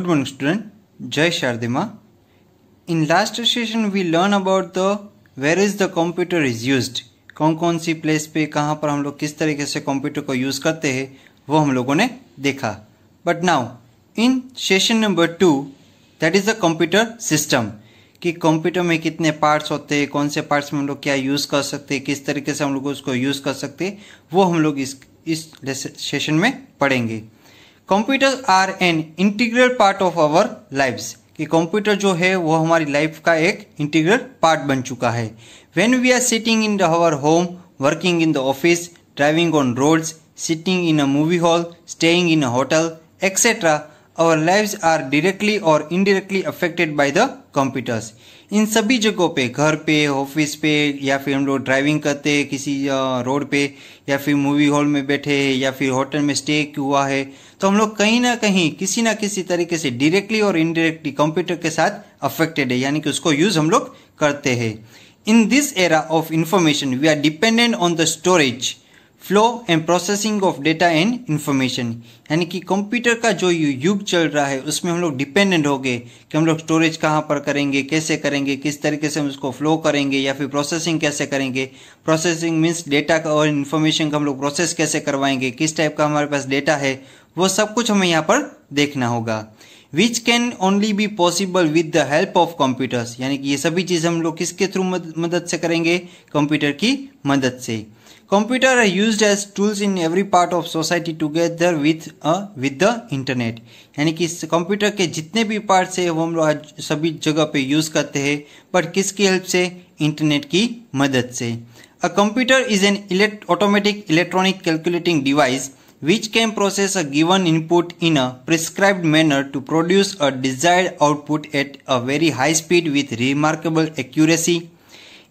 Good morning, student. Jai Shardima. In last session, we learn about the where is the computer is used. कौन कौन सी place पे कहाँ पर हम लोग किस तरीके से कंप्यूटर को यूज़ करते हैं वो हम लोगों ने देखा but now in session number two that is the computer system कि कंप्यूटर में कितने पार्ट्स होते हैं कौन से पार्ट्स में हम लोग क्या यूज़ कर सकते हैं किस तरीके से हम लोग उसको यूज़ कर सकते हैं वो हम लोग इस इस सेशन में पढ़ेंगे computer are an integral part of our lifes कि कंप्यूटर जो है, वो हमारी लाइफ का एक इंटीग्रल पार्ट बन चुका है। When we are sitting in our home working in the office driving on roads sitting in a movie hall staying in a hotel etcetera our lives are directly और indirectly affected by the computers in सभी जगहों पे, घर पे office पे, या फिर हम लोग ड्राइविंग करते हैं किसी रोड पे, या फिर मूवी हॉल में बैठे हैं या फिर होटल में स्टे हुआ है तो हम लोग कहीं ना कहीं किसी ना किसी तरीके से डायरेक्टली और इनडायरेक्टली कंप्यूटर के साथ अफेक्टेड है, यानी कि उसको यूज़ हम लोग करते हैं। In this era of information we are dependent on the storage flow and processing of data and information यानी कि कंप्यूटर का जो युग चल रहा है, उसमें हम लोग डिपेंडेंट हो गए कि हम लोग स्टोरेज कहाँ पर करेंगे, कैसे करेंगे, किस तरीके से हम उसको फ्लो करेंगे या फिर प्रोसेसिंग कैसे करेंगे। प्रोसेसिंग मीन्स डेटा का और इन्फॉर्मेशन का हम लोग प्रोसेस कैसे करवाएँगे, किस टाइप का हमारे पास डेटा है वो सब कुछ हमें यहाँ पर देखना होगा। Which can only be possible with the help of computers यानी कि ये सभी चीज़ हम लोग किसके थ्रू मदद से करेंगे? कंप्यूटर की मदद से। Computer are use as tools in every part of society together with with the internet यानी कि कंप्यूटर के जितने भी पार्ट्स है, वो हम लोग सभी जगह पे यूज़ करते हैं। बट किसकी हेल्प से? इंटरनेट की मदद से। A computer is an automatic electronic calculating device which can process a given input in a prescribed manner to produce a desired output at a very high speed with remarkable accuracy.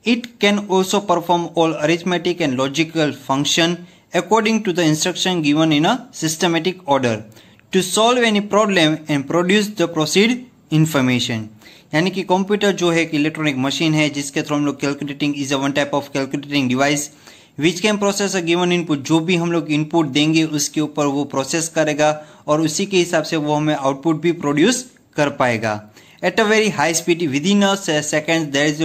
It can also perform all arithmetic and logical function according to the instruction given in a systematic order to solve any problem and produce the proceed information. यानी कि computer जो है एक electronic machine है जिसके through हम लोग calculating is a one type of calculating device which can process a given input जो भी हम लोग इनपुट देंगे, उसके ऊपर वो प्रोसेस करेगा और उसी के हिसाब से वो हमें आउटपुट भी प्रोड्यूस कर पाएगा। At a very high speed within a second there is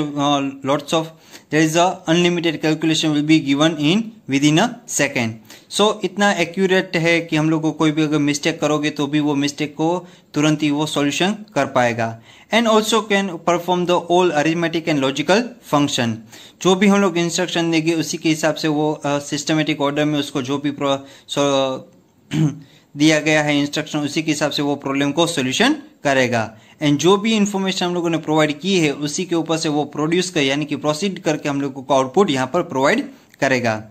lots of there is a unlimited calculation will be given in within a second so so, इतना एक्यूरेट है कि हम लोग को कोई भी अगर मिस्टेक करोगे तो भी वो मिस्टेक को तुरंत ही वो सॉल्यूशन कर पाएगा। And also can perform the all arithmetic and logical function जो भी हम लोग इंस्ट्रक्शन देंगे उसी के हिसाब से वो सिस्टमेटिक uh, ऑर्डर में उसको जो भी प्रो दिया गया है इंस्ट्रक्शन उसी के हिसाब से वो प्रॉब्लम को सोल्यूशन करेगा। एंड जो भी इंफॉर्मेशन हम लोगों ने प्रोवाइड की है उसी के ऊपर से वो प्रोड्यूस कर यानी कि प्रोसीड करके हम लोगों को आउटपुट यहाँ पर प्रोवाइड करेगा।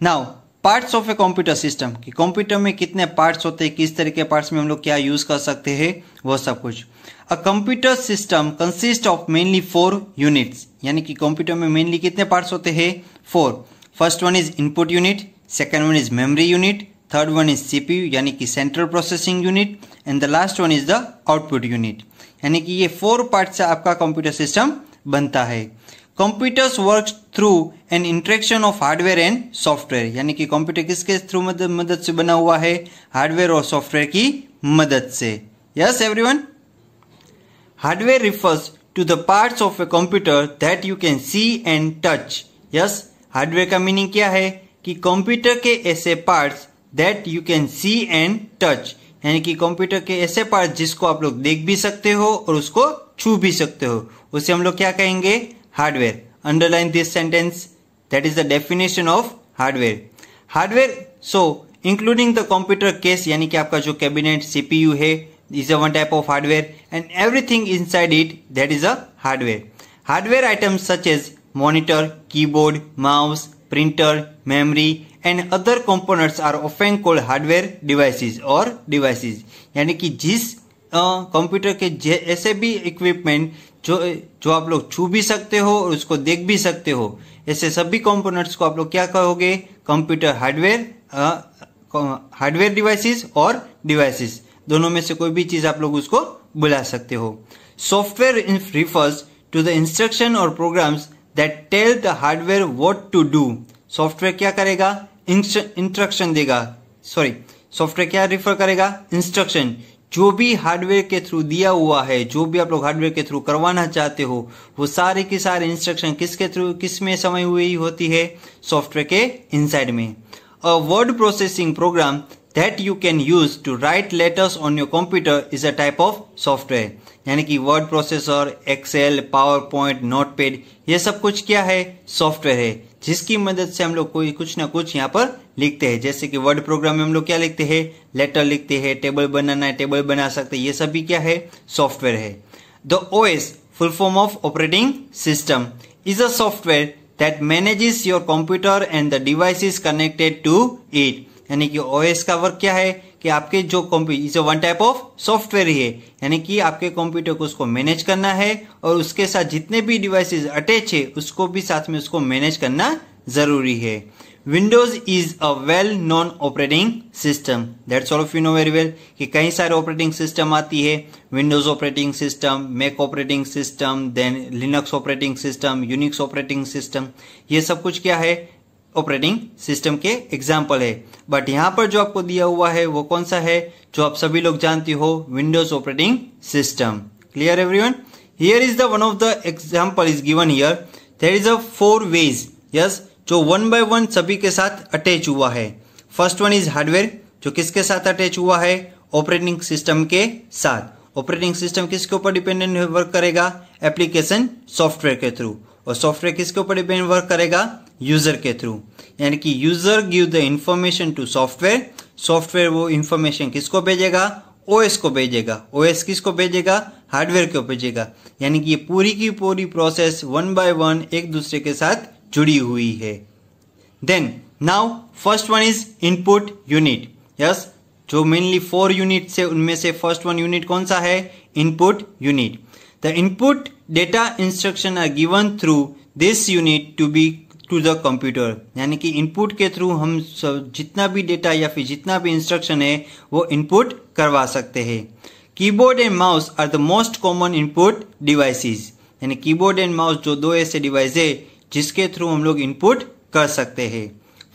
Now parts of a computer system कि कंप्यूटर में कितने पार्ट्स होते हैं, किस तरह के पार्ट्स में हम लोग क्या यूज़ कर सकते हैं, वो सब कुछ। A computer system consist of mainly four units यानी कि कंप्यूटर में मेनली कितने पार्ट्स होते हैं? Four first one is input unit second one is memory unit third one is CPU यानी कि central processing unit and the last one is the output unit यानी कि ये फोर पार्ट से आपका कंप्यूटर सिस्टम बनता है। Computers work through an interaction of hardware and software यानी कि कंप्यूटर किसके थ्रू मदद मदद से बना हुआ है? हार्डवेयर और सॉफ्टवेयर की मदद से। Yes everyone hardware refers to the parts of a computer that you can see and touch yes hardware का मीनिंग क्या है? कि कंप्यूटर के ऐसे parts that you can see and touch यानी कि कंप्यूटर के ऐसे पार्ट जिसको आप लोग देख भी सकते हो और उसको छू भी सकते हो। उसे हम लोग क्या कहेंगे? hardware underline this sentence that is the definition of hardware hardware so including the computer case यानी कि आपका जो कैबिनेट सीपीयू है is a one type of hardware and everything inside it that is a hardware hardware items such as monitor keyboard mouse printer memory and other components are often called hardware devices और devices यानी कि जिस computer uh, के ऐसे भी equipment जो जो आप लोग छू भी सकते हो और उसको देख भी सकते हो, ऐसे सभी कंपोनेंट्स को आप लोग क्या कहोगे? कंप्यूटर हार्डवेयर हार्डवेयर डिवाइसेस और डिवाइसेस दोनों में से कोई भी चीज़ आप लोग उसको बुला सकते हो। Software refers to the instruction और programs that tell the hardware what to do software क्या करेगा? इंस्ट्रक्शन देगा। सॉरी सॉफ्टवेयर क्या रिफर करेगा? इंस्ट्रक्शन जो भी हार्डवेयर के थ्रू दिया हुआ है, जो भी आप लोग हार्डवेयर के थ्रू करवाना चाहते हो, वो सारे के सारे इंस्ट्रक्शन किसके थ्रू किसमें समय हुई होती है? सॉफ्टवेयर के इनसाइड में। A word processing program that you can use to write letters on your computer is a type of software यानी कि word processor Excel PowerPoint note ये सब कुछ क्या है? सॉफ्टवेयर है। जिसकी मदद से हम लोग कोई कुछ ना कुछ यहाँ पर लिखते हैं। जैसे कि वर्ड प्रोग्राम में हम लोग क्या लिखते हैं? लेटर लिखते हैं टेबल बनाना है टेबल बना सकते हैं। ये सब भी क्या है? सॉफ्टवेयर है। The O S full form of operating system is a software that manages your computer and the device is connected to it यानी कि ओएस का वर्क क्या है? कि आपके जो computer one type of software ही है, यानी कि आपके कंप्यूटर को उसको मैनेज करना है, और उसके साथ जितने भी डिवाइसेस अटैच है, उसको भी साथ में उसको मैनेज करना ज़रूरी है। Windows is a well known operating system that's all of you know very well कि कई सारे ऑपरेटिंग सिस्टम आती है। Windows operating system Mac operating system then Linux operating system Unix operating system ये सब कुछ क्या है? ऑपरेटिंग सिस्टम के एग्ज़ाम्पल है। बट यहाँ पर जो आपको दिया हुआ है, वो कौन सा है? जो आप सभी लोग जानते हो Windows operating system clear everyone here is the one of the example is given here there is a four ways yes जो वन बाय वन सभी के साथ अटैच हुआ है। फ़र्स्ट वन इज़ हार्डवेयर जो किसके साथ अटैच हुआ है? ऑपरेटिंग सिस्टम के साथ। ऑपरेटिंग सिस्टम किसके ऊपर डिपेंडेंट वर्क करेगा? एप्लीकेशन सॉफ्टवेयर के थ्रू और सॉफ्टवेयर किसके ऊपर डिपेंड वर्क करेगा? यूज़र के थ्रू यानी कि user give the information to software software वो इंफॉर्मेशन किसको भेजेगा? ओएस को भेजेगा। ओएस किसको भेजेगा? हार्डवेयर को भेजेगा। यानी कि ये पूरी की पूरी प्रोसेस वन बाय वन एक दूसरे के साथ जुड़ी हुई है। Then now first one is input unit yes जो मेनली फोर यूनिट से, उनमें से फ़र्स्ट वन यूनिट कौन सा है? Input unit the input data instruction are given through this unit to be to the computer यानी कि इनपुट के थ्रू हम सब जितना भी डेटा या फिर जितना भी इंस्ट्रक्शन है, वो इनपुट करवा सकते हैं। Keyboard and mouse are the most common input devices यानी कीबोर्ड एंड माउस जो दो ऐसे डिवाइस है, जिसके थ्रू हम लोग इनपुट कर सकते हैं।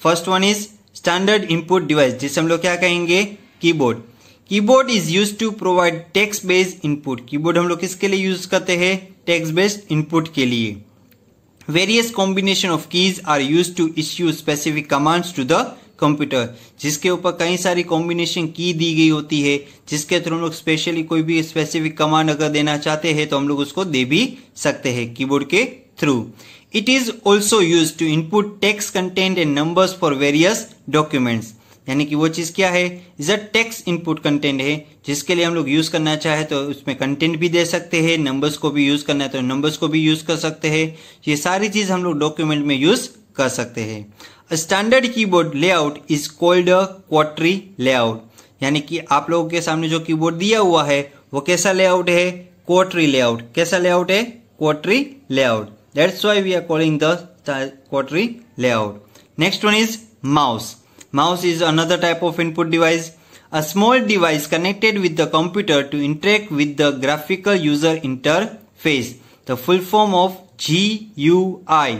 First one is standard input device जिसे हम लोग क्या कहेंगे? Keyboard keyboard is use to provide text based input keyboard हम लोग किसके लिए यूज़ करते हैं? टेक्स्ट बेस्ड इनपुट के लिए। Various combination of keys are use to issue specific commands to the computer जिसके ऊपर कई सारी कॉम्बिनेशन की दी गई होती है, जिसके थ्रू हम लोग स्पेशली कोई भी स्पेसिफिक कमांड अगर देना चाहते हैं तो हम लोग उसको दे भी सकते हैं कीबोर्ड के through it is also use to input text content and numbers for various documents यानी कि वो चीज़ क्या है? Is a text input content है, जिसके लिए हम लोग यूज़ करना चाहे तो उसमें कंटेंट भी दे सकते हैं नंबर्स को भी यूज़ करना है तो नंबर्स को भी यूज़ कर सकते हैं। ये सारी चीज़ हम लोग डॉक्यूमेंट में यूज़ कर सकते हैं। Standard keyboard layout is called a QWERTY layout यानी कि आप लोगों के सामने जो कीबोर्ड दिया हुआ है, वो कैसा लेआउट है? क्वाट्री लेआउट कैसा लेआउट है? QWERTY layout that's why we are calling the QWERTY layout next one is mouse Mouse is another type of input device. A small device connected with the computer to interact with the graphical user interface. The full form of GUI.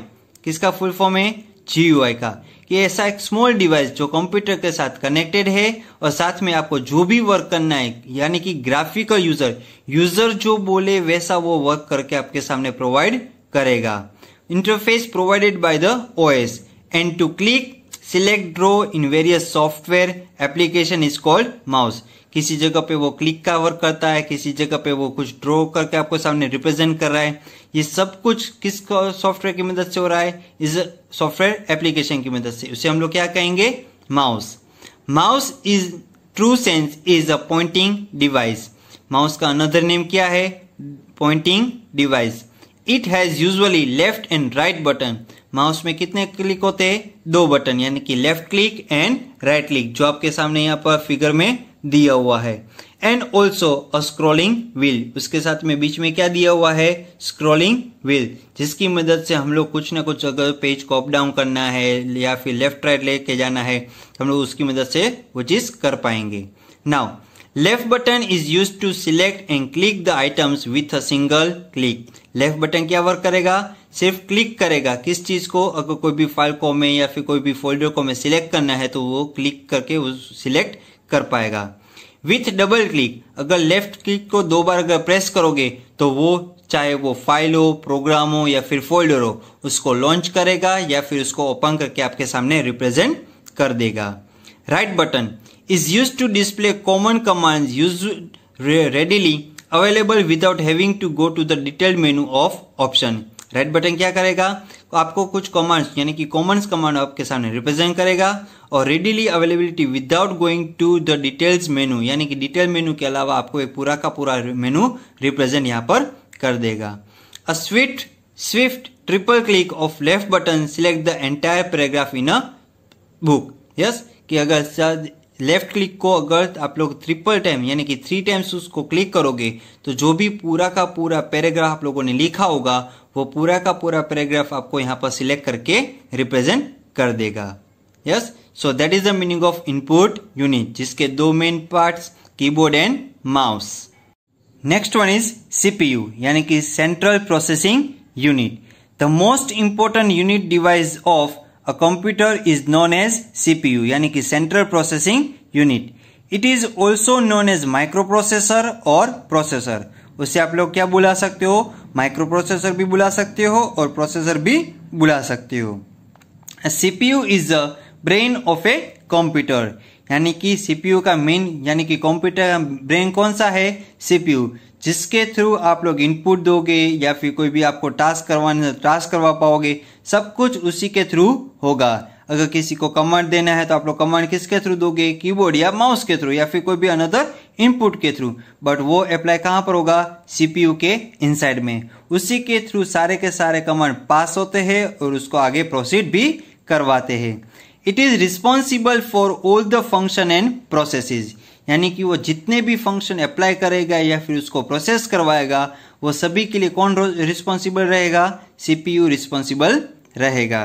किसका full form है GUI का कि ऐसा एक small device जो computer के साथ connected है और साथ में आपको जो भी वर्क करना है यानी कि ग्राफिकल यूज़र यूज़र जो बोले वैसा वो वर्क करके आपके सामने प्रोवाइड करेगा interface provided by the OS and to click select draw in various software application is called mouse किसी जगह पे वो क्लिक का वर्क करता है, किसी जगह पे वो कुछ ड्रॉ करके आपको सामने रिप्रेजेंट कर रहा है। ये सब कुछ किस सॉफ्टवेयर की मदद से हो रहा है? इस सॉफ्टवेयर एप्लीकेशन की मदद से। उसे हम लोग क्या कहेंगे? Mouse mouse is true sense is a pointing device mouse का अनदर नेम क्या है? Pointing device it has usually left and right button mouse में कितने क्लिक होते हैं? दो बटन यानी कि left click and right click जो आपके सामने यहाँ पर फिगर में दिया हुआ है। And also a scrolling wheel उसके साथ में बीच में क्या दिया हुआ है? स्क्रोलिंग व्हील जिसकी मदद से हम लोग कुछ ना कुछ अगर पेज को अप डाउन करना है या फिर लेफ़्ट राइट लेके जाना है, हम लोग उसकी मदद से वो चीज़ कर पाएँगे। Now left button is use to select and click the items with a single click left button क्या वर्क करेगा? सिर्फ़ क्लिक करेगा। किस चीज़ को? अगर कोई भी फ़ाइल को में या फिर कोई भी फोल्डर को में सिलेक्ट करना है तो वो क्लिक करके वो सिलेक्ट कर पाएगा। विथ डबल क्लिक अगर लेफ़्ट क्लिक को दो बार अगर प्रेस करोगे तो वो चाहे वो फ़ाइल हो प्रोग्राम हो या फिर फोल्डर हो, उसको लॉन्च करेगा या फिर उसको ओपन करके आपके सामने रिप्रेजेंट कर देगा। Right button is use to display common command use readily available without having to go to the detailed menu of option right button क्या करेगा? तो आपको कुछ कमांड्स यानी कि कॉमन्स कमांड आपके सामने रिप्रेजेंट करेगा, और readily availability without going to the details menu यानी कि डिटेल मेनू के अलावा आपको एक पूरा का पूरा मेनू रिप्रेजेंट यहाँ पर कर देगा। A swift swift triple click of left button select the entire paragraph in a book yes कि अगर लेफ़्ट क्लिक को अगर आप लोग ट्रिपल टाइम यानी कि थ्री टाइम्स उसको क्लिक करोगे तो जो भी पूरा का पूरा पैराग्राफ आप लोगों ने लिखा होगा, वो पूरा का पूरा पैराग्राफ आपको यहाँ पर सिलेक्ट करके रिप्रेजेंट कर देगा। Yes so that is the meaning of input unit जिसके दो main parts keyboard and mouse next one is CPU यानी कि central processing unit the most important unit device of a computer is known as CPU यानी कि central processing unit it is also known as micro processor और processor उससे आप लोग क्या बुला सकते हो? माइक्रो प्रोसेसर भी बुला सकते हो और प्रोसेसर भी बुला सकते हो। CPU is the brain of a computer यानी कि सीपीयू का मेन यानी कि कंप्यूटर ब्रेन कौन सा है? सीपीयू जिसके थ्रू आप लोग इनपुट दोगे या फिर कोई भी आपको टास्क करवाने टास्क करवा पाओगे, सब कुछ उसी के थ्रू होगा। अगर किसी को कमांड देना है तो आप लोग कमांड किसके थ्रू दोगे? कीबोर्ड या माउस के थ्रू या फिर कोई भी अनदर इनपुट के थ्रू बट वो अप्लाई कहाँ पर होगा? सीपीयू के इनसाइड में। उसी के थ्रू सारे के सारे कमांड पास होते हैं और उसको आगे प्रोसीड भी करवाते हैं। It is responsible for all the function and processes यानी कि वो जितने भी फ़ंक्शन अप्लाई करेगा या फिर उसको प्रोसेस करवाएगा, वो सभी के लिए कौन रिस्पॉन्सिबल रहेगा? सीपीयू रिस्पॉन्सिबल रहेगा।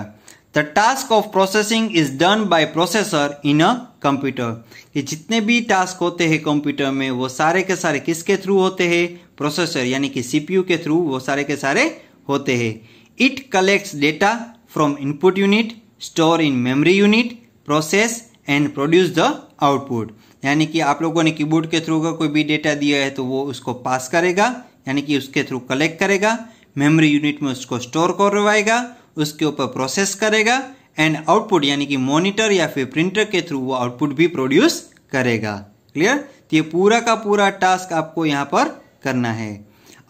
The task of processing is done by processor in a computer कि जितने भी टास्क होते हैं कंप्यूटर में, वो सारे के सारे किसके थ्रू होते हैं? प्रोसेसर यानी कि सीपीयू के थ्रू वो सारे के सारे होते हैं। It collects data from input unit store in memory unit process and produce the output यानी कि आप लोगों ने कीबोर्ड के थ्रू का कोई भी डेटा दिया है तो वो उसको पास करेगा, यानी कि उसके थ्रू कलेक्ट करेगा मेमोरी यूनिट में उसको स्टोर करवाएगा, उसके ऊपर प्रोसेस करेगा एंड आउटपुट यानी कि मॉनिटर या फिर प्रिंटर के थ्रू वो आउटपुट भी प्रोड्यूस करेगा। क्लियर तो ये पूरा का पूरा टास्क आपको यहाँ पर करना है।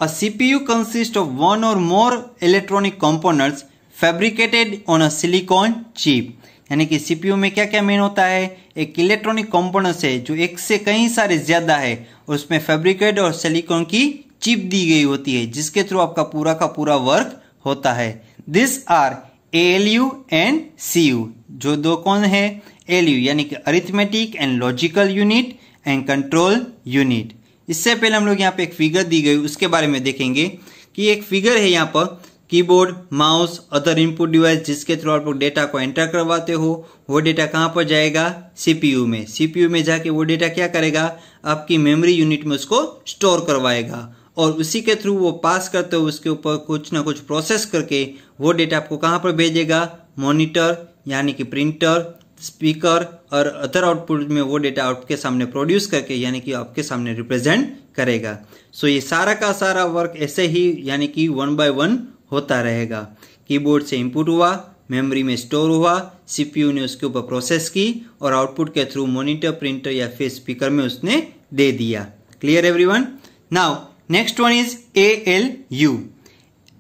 A CPU consist of one और more electronic components fabricated on a silicon chip यानी कि सीपीयू में क्या क्या मेन होता है? एक इलेक्ट्रॉनिक कंपोनेंट्स है, जो एक से कहीं सारे ज़्यादा है, और उसमें फेब्रिकेट और सिलिकॉन की चिप दी गई होती है, जिसके थ्रू आपका पूरा का पूरा वर्क होता है। This are L U and C U जो दो कौन है? एल यू यानी कि arithmetic and logical unit and control unit इससे पहले हम लोग यहाँ पे एक फिगर दी गई, उसके बारे में देखेंगे कि एक फिगर है यहाँ पर keyboard, mouse, other input device जिसके थ्रू आप लोग डेटा को एंटर करवाते हो, वो डेटा कहाँ पर जाएगा? सीपीयू में। सीपीयू में जाके वो डेटा क्या करेगा? आपकी मेमोरी यूनिट में उसको स्टोर करवाएगा। और उसी के थ्रू वो पास करते हो उसके ऊपर कुछ ना कुछ प्रोसेस करके वो डेटा आपको कहाँ पर भेजेगा? मॉनिटर, यानी कि प्रिंटर, स्पीकर और अदर आउटपुट में वो डेटा आपके सामने प्रोड्यूस करके, यानी कि आपके सामने रिप्रेजेंट करेगा। सो so ये सारा का सारा वर्क ऐसे ही, यानी कि वन बाय वन होता रहेगा। कीबोर्ड से इनपुट हुआ मेमोरी में स्टोर हुआ सीपीयू ने उसके ऊपर प्रोसेस की और आउटपुट के थ्रू मॉनिटर प्रिंटर या फिर स्पीकर में उसने दे दिया। Clear everyone now next one is A L U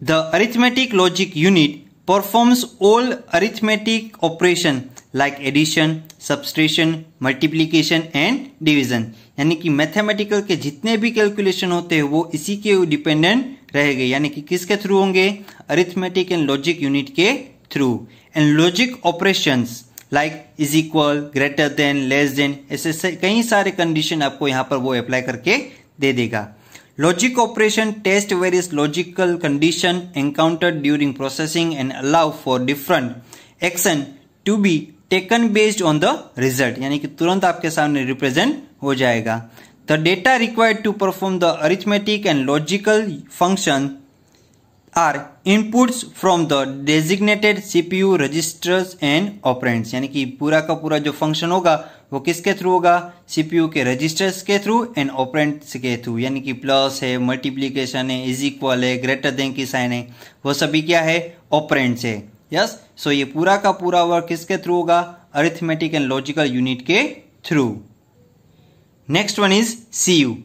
the arithmetic logic unit performs all arithmetic operation like addition subtraction multiplication and division यानी कि मैथमेटिकल के जितने भी कैलकुलेशन होते हैं, वो इसी के डिपेंडेंट रहेंगे। यानी कि किसके थ्रू होंगे? अरिथमेटिक एंड लॉजिक यूनिट के through and logic operation like is equal greater than less than ऐसे कई सारे कंडीशन आपको यहाँ पर वो अप्लाई करके दे देगा। Logic operation test various logical condition encountered during processing and allow for different action to be taken based on the result यानी कि तुरंत आपके सामने रिप्रेजेंट हो जाएगा। The data required to perform the arithmetic and logical function are inputs from the designated CPU registers and operands, यानी कि पूरा का पूरा जो फ़ंक्शन होगा, वो किसके थ्रू होगा? सीपीयू के रजिस्टर्स के थ्रू एंड ऑपरेंट्स के थ्रू यानी कि प्लस है मल्टीप्लीकेशन है इज़ इक्वल है ग्रेटर देन की साइन है, वो सभी क्या है? ऑपरेंट्स है। यस सो ये पूरा का पूरा वर्क किसके थ्रू होगा? अरिथमेटिक एंड लॉजिकल यूनिट के through next one is C U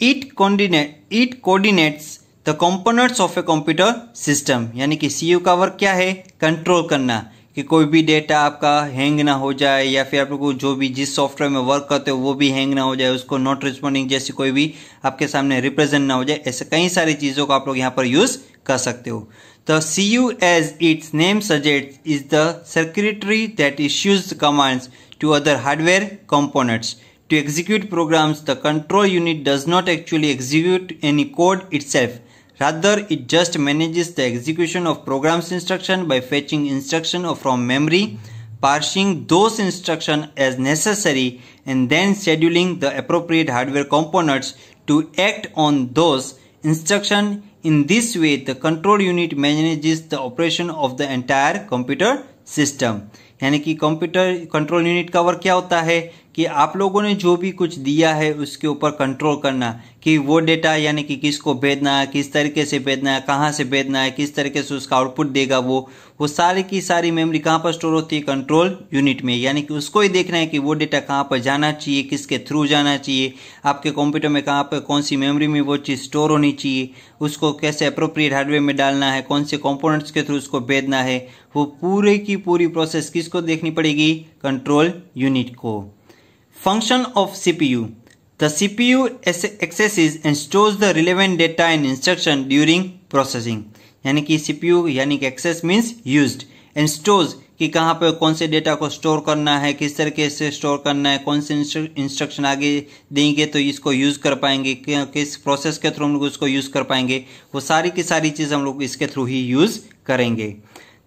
it coordinate it coordinates the components of a computer system यानी कि सीयू का वर्क क्या है? कंट्रोल करना। कि कोई भी डेटा आपका हैंग ना हो जाए या फिर आप लोग जो भी जिस सॉफ्टवेयर में वर्क करते हो, वो भी हैंग ना हो जाए, उसको नॉट रिस्पॉन्डिंग जैसी कोई भी आपके सामने रिप्रेजेंट ना हो जाए, ऐसे कई सारी चीज़ों को आप लोग यहाँ पर यूज़ कर सकते हो। The CU as its name suggests is the circuitry that issues commands to other hardware components. To execute programs, the control unit does not actually execute any code itself. Rather, it just manages the execution of program's instruction by fetching instruction from memory, parsing those instructions as necessary, and then scheduling the appropriate hardware components to act on those instructions In this way, the control unit manages the operation of the entire computer system. यानी कि computer control unit का work क्या होता है कि आप लोगों ने जो भी कुछ दिया है उसके ऊपर कंट्रोल करना, कि वो डेटा यानी कि किसको भेजना है, किस तरीके से भेजना है, कहाँ से भेजना है, किस तरीके से उसका आउटपुट देगा वो वो सारी की सारी मेमोरी कहाँ पर स्टोर होती है कंट्रोल यूनिट में। यानी कि उसको ही देखना है कि वो डेटा कहाँ पर जाना चाहिए, किसके थ्रू जाना चाहिए, आपके कंप्यूटर में कहाँ पर कौन सी मेमोरी में वो चीज़ स्टोर होनी चाहिए, उसको कैसे अप्रोप्रिएट हार्डवेयर में डालना है, कौन से कॉम्पोनेंट्स के थ्रू उसको भेजना है, वो पूरे की पूरी प्रोसेस किसको देखनी पड़ेगी? कंट्रोल यूनिट को। Function of CPU The CPU accesses and stores the relevant data and instruction during processing. यानी कि CPU यानी कि access means used and stores कि कहाँ पे कौन से डेटा को स्टोर करना है, किस तरीके से स्टोर करना है, कौन से इंस्ट्रक्शन आगे देंगे तो इसको यूज़ कर पाएँगे किस प्रोसेस के थ्रू हम लोग उसको यूज़ कर पाएँगे, वो सारी की सारी चीज़ हम लोग इसके थ्रू ही यूज़ करेंगे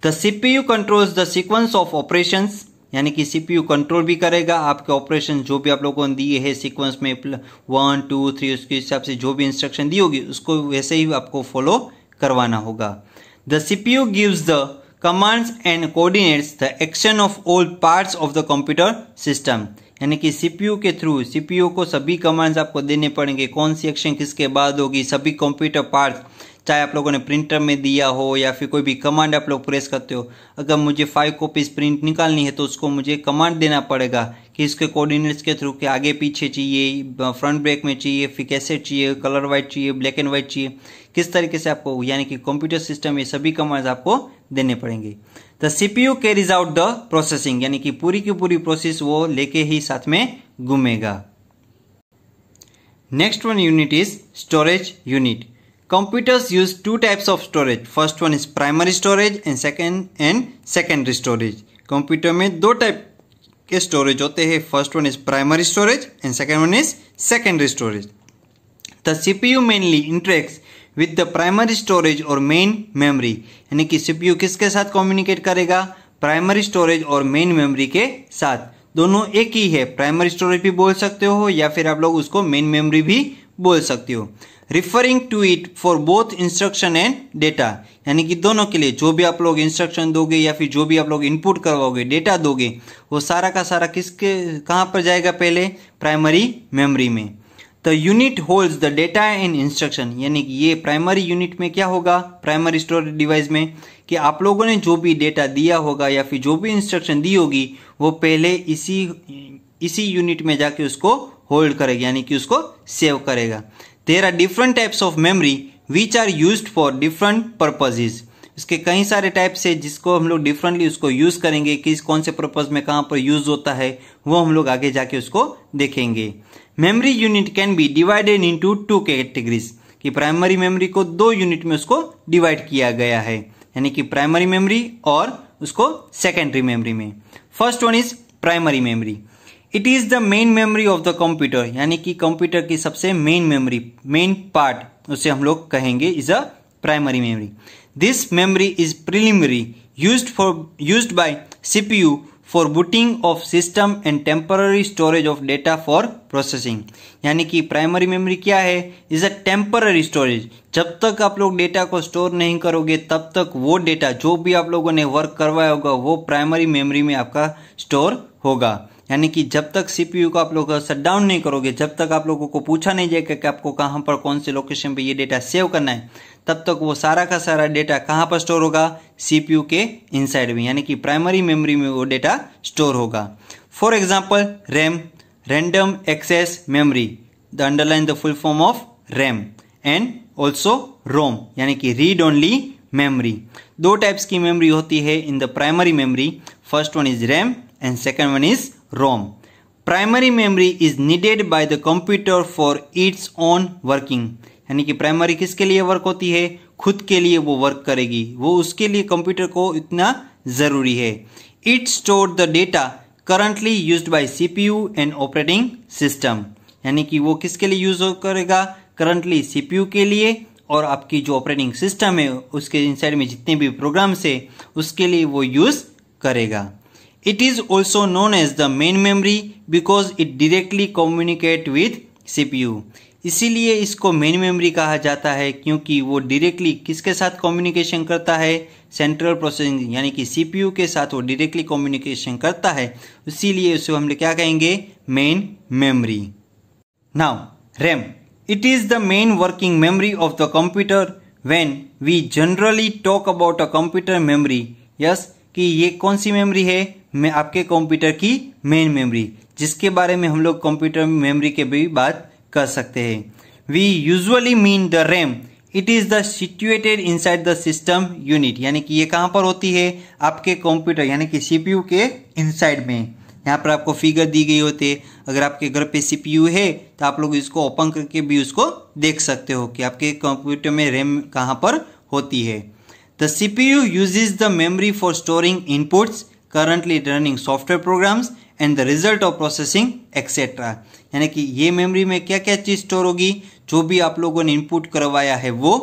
the CPU controls the sequence of operations यानी कि सीपीयू कंट्रोल भी करेगा, आपके ऑपरेशन जो भी आप लोगों ने दिए है सीक्वेंस में वन टू थ्री उसके हिसाब से जो भी इंस्ट्रक्शन दी होगी, उसको वैसे ही आपको फॉलो करवाना होगा। The CPU gives the commands and coordinates the action of all parts of the computer system यानी कि सीपीयू के थ्रू सीपीयू को सभी कमांड्स आपको देने पड़ेंगे। कौन सी एक्शन किसके बाद होगी, सभी कंप्यूटर पार्ट्स चाहे आप लोगों ने प्रिंटर में दिया हो या फिर कोई भी कमांड आप लोग प्रेस करते हो, अगर मुझे फाइव कॉपीज प्रिंट निकालनी है तो उसको मुझे कमांड देना पड़ेगा कि इसके कोऑर्डिनेट्स के थ्रू के आगे पीछे चाहिए फ्रंट ब्रेक में चाहिए, फिर कैसे चाहिए कलर वाइट चाहिए ब्लैक एंड वाइट चाहिए, किस तरीके से आपको, यानी कि कंप्यूटर सिस्टम ये सभी कमांड आपको देने पड़ेंगे। The CPU carries out the processing यानी कि पूरी की पूरी प्रोसेस वो लेके ही साथ में घूमेगा। Next one unit is storage unit Computers use two types of storage. First one is primary storage and second, and secondary storage. Computer में दो टाइप के स्टोरेज होते हैं. First one is primary storage and second one is secondary storage the CPU mainly interacts with the primary storage और main memory यानी कि CPU किसके साथ कम्युनिकेट करेगा? प्राइमरी स्टोरेज और मेन मेमोरी के साथ. दोनों एक ही है. प्राइमरी स्टोरेज भी बोल सकते हो या फिर आप लोग उसको मेन मेमोरी भी बोल सकते हो. Referring to it for both instruction and data यानी कि दोनों के लिए जो भी आप लोग इंस्ट्रक्शन दोगे या फिर जो भी आप लोग इनपुट करवाओगे डेटा दोगे, वो सारा का सारा किसके, कहाँ पर जाएगा पहले? प्राइमरी मेमोरी में। The unit holds the data and instruction यानी कि ये प्राइमरी यूनिट में क्या होगा? प्राइमरी स्टोरेज डिवाइस में कि आप लोगों ने जो भी डेटा दिया होगा या फिर जो भी इंस्ट्रक्शन दी होगी, वो पहले इसी इसी यूनिट में जाके उसको होल्ड करेगा, यानी कि उसको सेव करेगा। There are different types of memory which are use for different purposes इसके कई सारे टाइप्स है जिसको हम लोग डिफरेंटली उसको यूज़ करेंगे, किस कौन से पर्पज में कहाँ पर यूज़ होता है, वो हम लोग आगे जाके उसको देखेंगे। Memory unit can be divided into two categories कि प्राइमरी मेमोरी को दो यूनिट में उसको डिवाइड किया गया है, यानी कि प्राइमरी मेमोरी और उसको सेकेंडरी मेमोरी में। First one is primary memory it is the main memory of the computer यानी कि कंप्यूटर की सबसे मेन मेमोरी मेन पार्ट उसे हम लोग कहेंगे is a primary memory this memory is primarily use for use by CPU for booting of system and temporary storage of data for processing यानी कि प्राइमरी मेमोरी क्या है? इज़ अ टेम्पररी स्टोरेज जब तक आप लोग डेटा को store नहीं करोगे, तब तक वो डेटा जो भी आप लोगों ने वर्क करवाया होगा, वो प्राइमरी मेमोरी में आपका स्टोर होगा। यानी कि जब तक सीपीयू को आप लोग शट डाउन नहीं करोगे, जब तक आप लोगों को पूछा नहीं जाएगा कि आपको कहाँ पर कौन से लोकेशन पे ये डेटा सेव करना है, तब तक वो सारा का सारा डेटा कहाँ पर स्टोर होगा? सीपीयू के इनसाइड में, यानी कि प्राइमरी मेमोरी में वो डेटा स्टोर होगा। For example RAM random access memory the underline the full form of RAM and also ROM यानी कि रीड ओनली मेमोरी दो टाइप्स की मेमोरी होती है in the primary memory first one is RAM and second one is ROM primary memory is needed by the computer for its own working यानी कि primary किसके लिए वर्क होती है? खुद के लिए वो वर्क करेगी। वो उसके लिए कंप्यूटर को इतना ज़रूरी है। It store the data currently use by CPU and operating system यानी कि वो किसके लिए यूज़ करेगा? करंटली सीपीयू के लिए और आपकी जो ऑपरेटिंग सिस्टम है, उसके इनसाइड में जितने भी प्रोग्राम्स है, उसके लिए वो यूज़ करेगा। It is also known as the main memory because it directly communicate with CPU इसीलिए इसको मेन मेमोरी कहा जाता है क्योंकि वो डायरेक्टली किसके साथ कम्युनिकेशन करता है? सेंट्रल प्रोसेसिंग यानी कि सीपीयू के साथ वो डायरेक्टली कम्युनिकेशन करता है। इसीलिए उसे हम लोग क्या कहेंगे? Main memory now RAM it is the main working memory of the computer when we generally talk about a computer memory yes कि ये कौन सी मेमोरी है? मैं आपके कंप्यूटर की मेन मेमोरी जिसके बारे में हम लोग कंप्यूटर मेमोरी के भी बात कर सकते हैं। We usually mean the RAM it is the situated inside the system unit यानी कि ये कहाँ पर होती है? आपके कंप्यूटर, यानी कि सीपीयू के इनसाइड में। यहाँ पर आपको फिगर दी गई होती है। अगर आपके घर पे सीपीयू है तो आप लोग इसको ओपन करके भी उसको देख सकते हो कि आपके कंप्यूटर में रैम कहाँ पर होती है। The CPU uses the memory for storing inputs currently running software programs and the result of processing etcetera यानी कि ये मेमोरी में क्या क्या चीज़ स्टोर होगी, जो भी आप लोगों ने इनपुट करवाया है वो,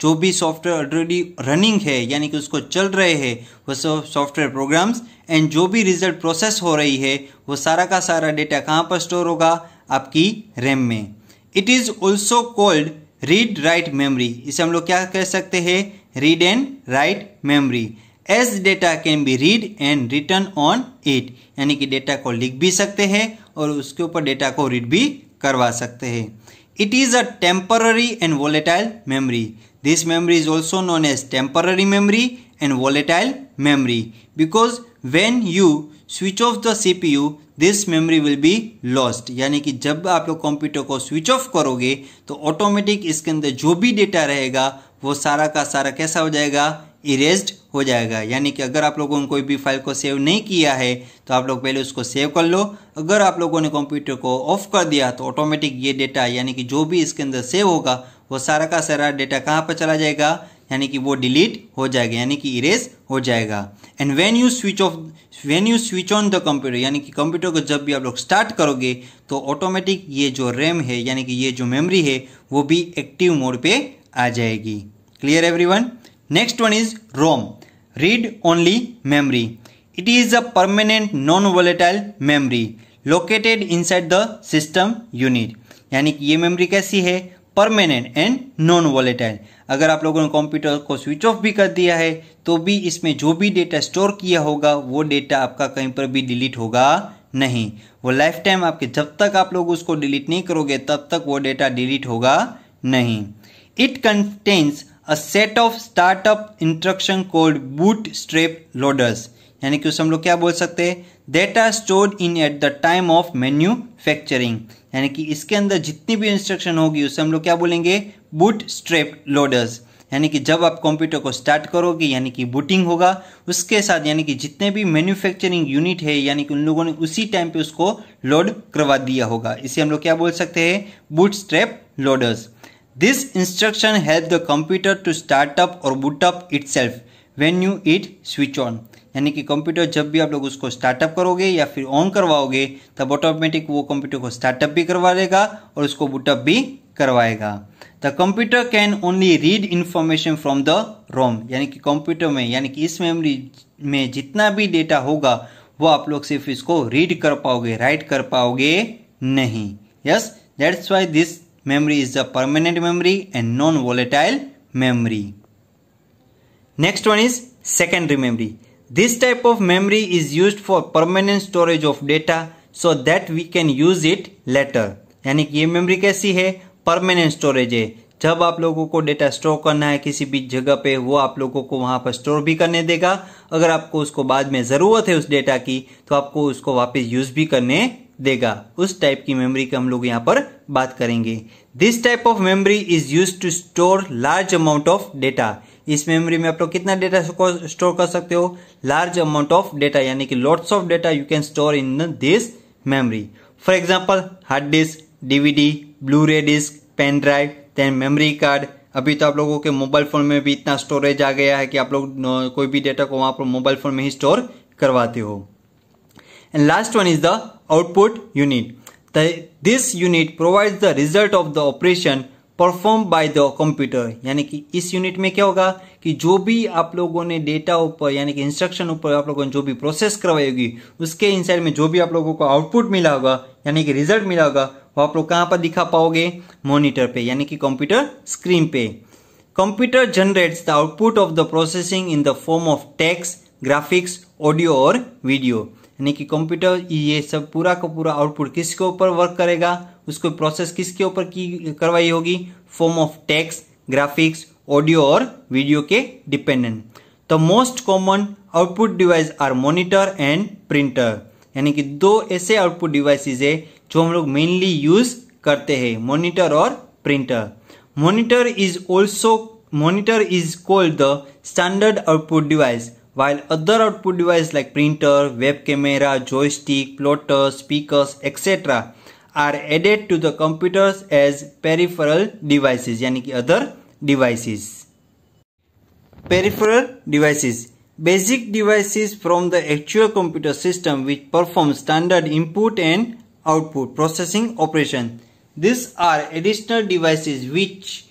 जो भी सॉफ्टवेयर ऑलरेडी रनिंग है, यानी कि उसको चल रहे हैं, वो सॉफ्टवेयर प्रोग्राम्स एंड जो भी रिज़ल्ट प्रोसेस हो रही है, वो सारा का सारा डेटा कहाँ पर स्टोर होगा? आपकी रैम में. It is also called read write memory इसे हम लोग क्या कह सकते हैं? Read and write memory as data can be read and written on it यानी कि डेटा को लिख भी सकते हैं और उसके ऊपर डेटा को रीड भी करवा सकते हैं। It is a temporary and volatile memory this memory is also is as temporary memory and memory memory because when you switch off the C P U this memory will be lost यानी कि जब आप लोग computer को switch off करोगे तो automatic इसके अंदर जो भी डेटा रहेगा, वो सारा का सारा कैसा हो जाएगा? इरेज्ड हो जाएगा। यानी कि अगर आप लोगों ने कोई भी फ़ाइल को सेव नहीं किया है तो आप लोग पहले उसको सेव कर लो। अगर आप लोगों ने कंप्यूटर को ऑफ़ कर दिया तो ऑटोमेटिक ये डेटा यानी कि जो भी इसके अंदर सेव होगा, वो सारा का सारा डेटा कहाँ पर चला जाएगा? यानी कि वो डिलीट हो जाएगा, यानी कि इरेज हो जाएगा। And when you switch off when you switch on the computer यानी कि कंप्यूटर को जब भी आप लोग स्टार्ट करोगे तो ऑटोमेटिक ये जो रैम है, यानी कि ये जो मेमोरी है, वो भी एक्टिव मोड पे आ जाएगी। Clear everyone one is ROM read only memory it is a permanent non volatile memory located inside the system unit यानी कि ये मेमोरी कैसी है? परमानेंट एंड नॉन वॉलेटाइल अगर आप लोगों ने कंप्यूटर को स्विच ऑफ़ भी कर दिया है तो भी इसमें जो भी डेटा स्टोर किया होगा, वो डेटा आपका कहीं पर भी डिलीट होगा नहीं। वो लाइफ टाइम आपके जब तक आप लोग उसको डिलीट नहीं करोगे, तब तक वो डेटा डिलीट होगा नहीं। It contains a set of startup instruction code bootstrap loaders यानी कि उसे हम लोग क्या बोल सकते हैं? That are stored in at the time of manufacturing यानी कि इसके अंदर जितनी भी इंस्ट्रक्शन होगी, उसे हम लोग क्या बोलेंगे? बूट स्ट्रेप लोडर्स यानी कि जब आप कंप्यूटर को स्टार्ट करोगे, यानी कि बूटिंग होगा, उसके साथ यानी कि जितने भी मैन्युफैक्चरिंग यूनिट है, यानी कि उन लोगों ने उसी टाइम पे उसको लोड करवा दिया होगा। इसे हम लोग क्या बोल सकते हैं? Bootstrap loaders instruction help the computer to start up और boot up itself when you it switch on यानी कि कंप्यूटर जब भी आप लोग उसको स्टार्टअप करोगे या फिर ऑन करवाओगे, तब ऑटोमेटिक वो कंप्यूटर को स्टार्टअप भी करवा देगा और उसको बुटअप भी करवाएगा। The computer can only read information from the ROM यानी कि कंप्यूटर में, यानी कि इस मेमोरी में जितना भी डेटा होगा, वो आप लोग सिर्फ़ इसको रीड कर पाओगे राइट कर पाओगे नहीं। Yes that's why this memory is a permanent memory and non-volatile memory. Next one is secondary memory. This type of memory is used for permanent storage of data so that we can use it later यानी कि ये memory कैसी है permanent storage है जब आप लोगों को डेटा स्टोर करना है किसी भी जगह पे वो आप लोगों को वहाँ पर स्टोर भी करने देगा अगर आपको उसको बाद में ज़रूरत है उस डेटा की तो आपको उसको वापस यूज़ भी करने देगा। उस टाइप की मेमोरी की हम लोग यहाँ पर बात करेंगे। This type of memory is use to store large amount of data इस मेमोरी में आप लोग कितना डेटा स्टोर कर सकते हो? लार्ज अमाउंट ऑफ़ डेटा यानी कि lots of data you can store in this memory for example hard disk DVD blu ray disk pen drive then memory card अभी तो आप लोगों के मोबाइल फ़ोन में भी इतना स्टोरेज आ गया है कि आप लोग कोई भी डेटा को वहाँ पर मोबाइल फ़ोन में ही स्टोर करवाते हो। And last one is the output unit this unit provide the result of the operation perform by the computer यानी कि इस यूनिट में क्या होगा कि जो भी आप लोगों ने डेटा ऊपर, यानी कि इंस्ट्रक्शन ऊपर आप लोगों ने जो भी प्रोसेस करवाई होगी, उसके इनसाइड में जो भी आप लोगों को आउटपुट मिला होगा, यानी कि रिज़ल्ट मिला होगा, वो आप लोग कहाँ पर दिखा पाओगे? मॉनिटर पे, यानी कि कंप्यूटर स्क्रीन पे. Computer generates the output of the processing in the form of text graphics audio और वीडियो यानी कि कंप्यूटर ये सब पूरा का पूरा आउटपुट किसके ऊपर वर्क करेगा? उसको प्रोसेस किसके ऊपर की, करवाई होगी? Form of text graphics audio और वीडियो के dependent the most common output device are monitor and printer यानी कि दो ऐसे आउटपुट डिवाइसेस है जो हम लोग मेनली यूज़ करते हैं मॉनिटर और printer monitor is also monitor is called the standard output device while other output devices like printer, web camera, joystick, plotter, speakers, etc. are added to the computers as peripheral devices यानी कि other devices. Peripheral devices basic devices from the actual computer system which perform standard input and output processing operation. These are additional devices which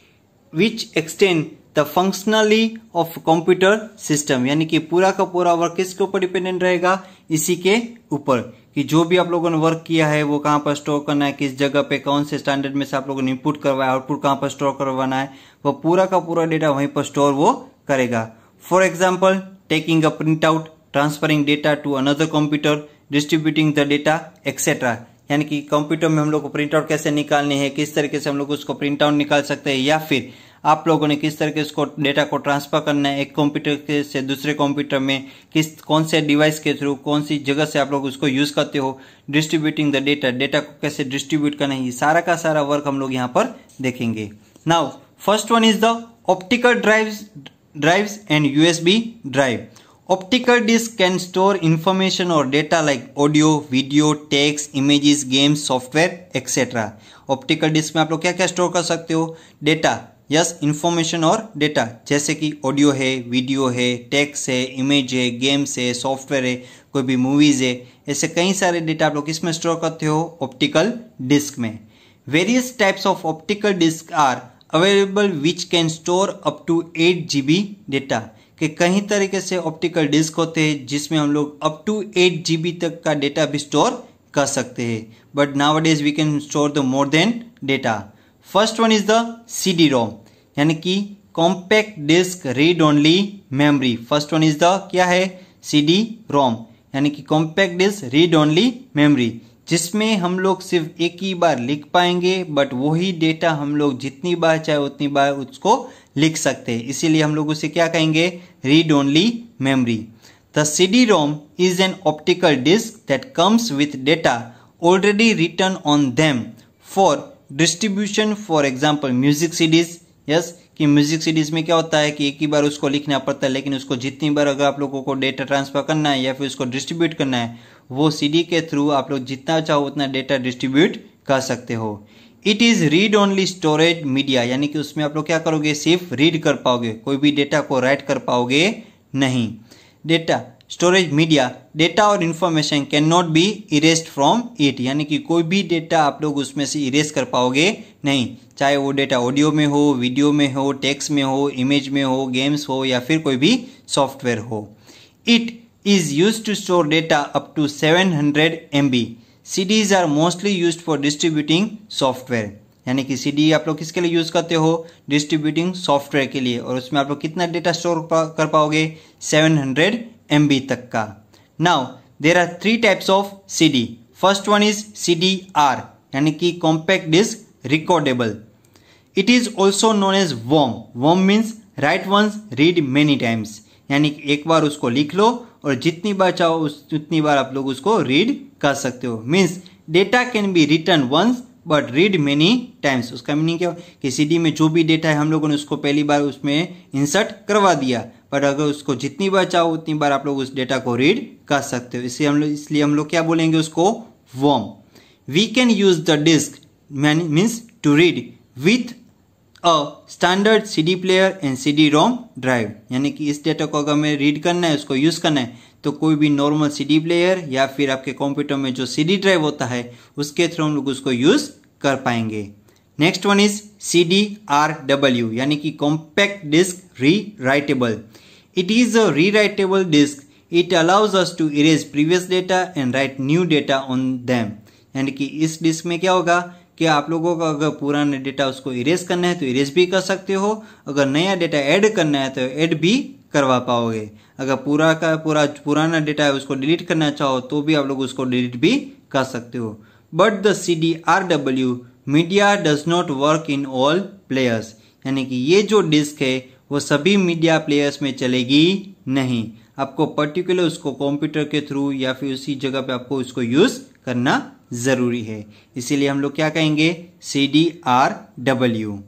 which extend the functionally of computer system यानी कि पूरा का पूरा work किसके ऊपर dependent रहेगा? इसी के ऊपर। कि जो भी आप लोगों ने वर्क किया है, वो कहाँ पर स्टोर करना है, किस जगह पे, कौन से स्टैंडर्ड में से आप लोगों ने इनपुट करवाया आउटपुट कहाँ पर स्टोर करवाना है, वो पूरा का पूरा डेटा वहीं पर स्टोर वो करेगा। For example taking a print out transferring data to another computer distributing the data etcetera यानी कि कंप्यूटर में हम लोग को प्रिंट आउट कैसे निकालनी है, किस तरीके से हम लोग उसको प्रिंट आउट निकाल सकते हैं, या फिर आप लोगों ने किस तरीके से डेटा को ट्रांसफ़र करना है, एक कंप्यूटर के से दूसरे कंप्यूटर में किस, कौन से डिवाइस के थ्रू कौन सी जगह से आप लोग उसको यूज़ करते हो डिस्ट्रीब्यूटिंग द डेटा डेटा को कैसे डिस्ट्रीब्यूट करना है, ये सारा का सारा वर्क हम लोग यहाँ पर देखेंगे। Now first one is the optical drive drives and USB drive optical disk can store information और data like audio video text images games software etcetera optical disk में आप लोग क्या क्या स्टोर कर सकते हो? डेटा यस इन्फॉर्मेशन और डेटा जैसे कि ऑडियो है वीडियो है टेक्स है इमेज है गेम्स है सॉफ्टवेयर है, कोई भी मूवीज़ है, ऐसे कई सारे डेटा आप लोग किसमें स्टोर करते हो? ऑप्टिकल डिस्क में। Various types of optical disk are available which can store up to eight G B data कि कई तरीके से ऑप्टिकल डिस्क होते हैं, जिसमें हम लोग up to eight G B तक का डेटा भी स्टोर कर सकते हैं। But nowadays we can store the more than data first one is the C D ROM यानी कि compact disk read only memory first one is the क्या है? सी डी रोम यानी कि compact disk read only memory जिसमें हम लोग सिर्फ़ एक ही बार लिख पाएँगे बट वही डेटा हम लोग जितनी बार चाहे उतनी बार उसको लिख सकते हैं। इसीलिए हम लोग उसे क्या कहेंगे? Read only memory the C D ROM is an optical disk that comes with data already written on them for distribution for example music CDs yes कि म्यूज़िक सीडीज में क्या होता है कि एक ही बार उसको लिखना पड़ता है, लेकिन उसको जितनी बार अगर आप लोगों को डेटा ट्रांसफ़र करना है या फिर उसको डिस्ट्रीब्यूट करना है, वो सीडी के थ्रू आप लोग जितना चाहो उतना डेटा डिस्ट्रीब्यूट कर सकते हो। It is read only storage media यानी कि उसमें आप लोग क्या करोगे? सिर्फ़ रीड कर पाओगे, कोई भी डेटा को राइट कर पाओगे नहीं। डेटा स्टोरेज मीडिया डेटा और information can not be erased from it यानी कि कोई भी डेटा आप लोग उसमें से इरेज कर पाओगे नहीं। चाहे वो डेटा ऑडियो में हो वीडियो में हो टेक्स्ट में हो इमेज में हो गेम्स हो या फिर कोई भी सॉफ्टवेयर हो। It is use to store data up to 700 hundred M B CDs are mostly use for distributing software यानी कि सीडी आप लोग किसके लिए यूज़ करते हो? डिस्ट्रीब्यूटिंग सॉफ्टवेयर के लिए। और उसमें आप लोग कितना डेटा स्टोर कर पाओगे? 700 एम तक का। Now there are three types of C D first one is C D R यानी कि compact disk recordable it is also known as warm warm means right once read many times यानी एक बार उसको लिख लो और जितनी बार चाहो उस, उतनी बार आप लोग उसको रीड कर सकते हो। Means data can be written once but read many times उसका मीनिंग क्या हो? कि CD में जो भी डेटा है, हम लोगों ने उसको पहली बार उसमें इंसर्ट करवा दिया। बट अगर उसको जितनी बार चाहो उतनी बार आप लोग उस डेटा को रीड कर सकते हो। इसलिए हम लोग इसलिए हम लोग क्या बोलेंगे उसको? Warm we can use the disc means to read with a standard C D player and C D ROM drive यानी कि इस डेटा को अगर हमें रीड करना है, उसको यूज़ करना है तो कोई भी नॉर्मल सी डी प्लेयर या फिर आपके कंप्यूटर में जो सी डी ड्राइव होता है, उसके थ्रू हम लोग उसको यूज़ कर पाएँगे। Next one is C D R W यानी कि compact disc rewritable it is a rewritable disc it allows us to erase previous data and write new data on them यानी कि इस डिस्क में क्या होगा कि आप लोगों का अगर पुराने डेटा उसको इरेज करना है तो इरेज भी कर सकते हो। अगर नया डेटा ऐड करना है तो ऐड भी करवा पाओगे। अगर पूरा का पूरा पुराना डेटा है उसको डिलीट करना चाहो तो भी आप लोग उसको डिलीट भी कर सकते हो। But the C D R W media does not work in all players यानी कि ये जो डिस्क है, वो सभी मीडिया प्लेयर्स में चलेगी नहीं। आपको पर्टिकुलर उसको कंप्यूटर के थ्रू या फिर उसी जगह पे आपको उसको यूज़ करना ज़रूरी है। इसीलिए हम लोग क्या कहेंगे? C D R W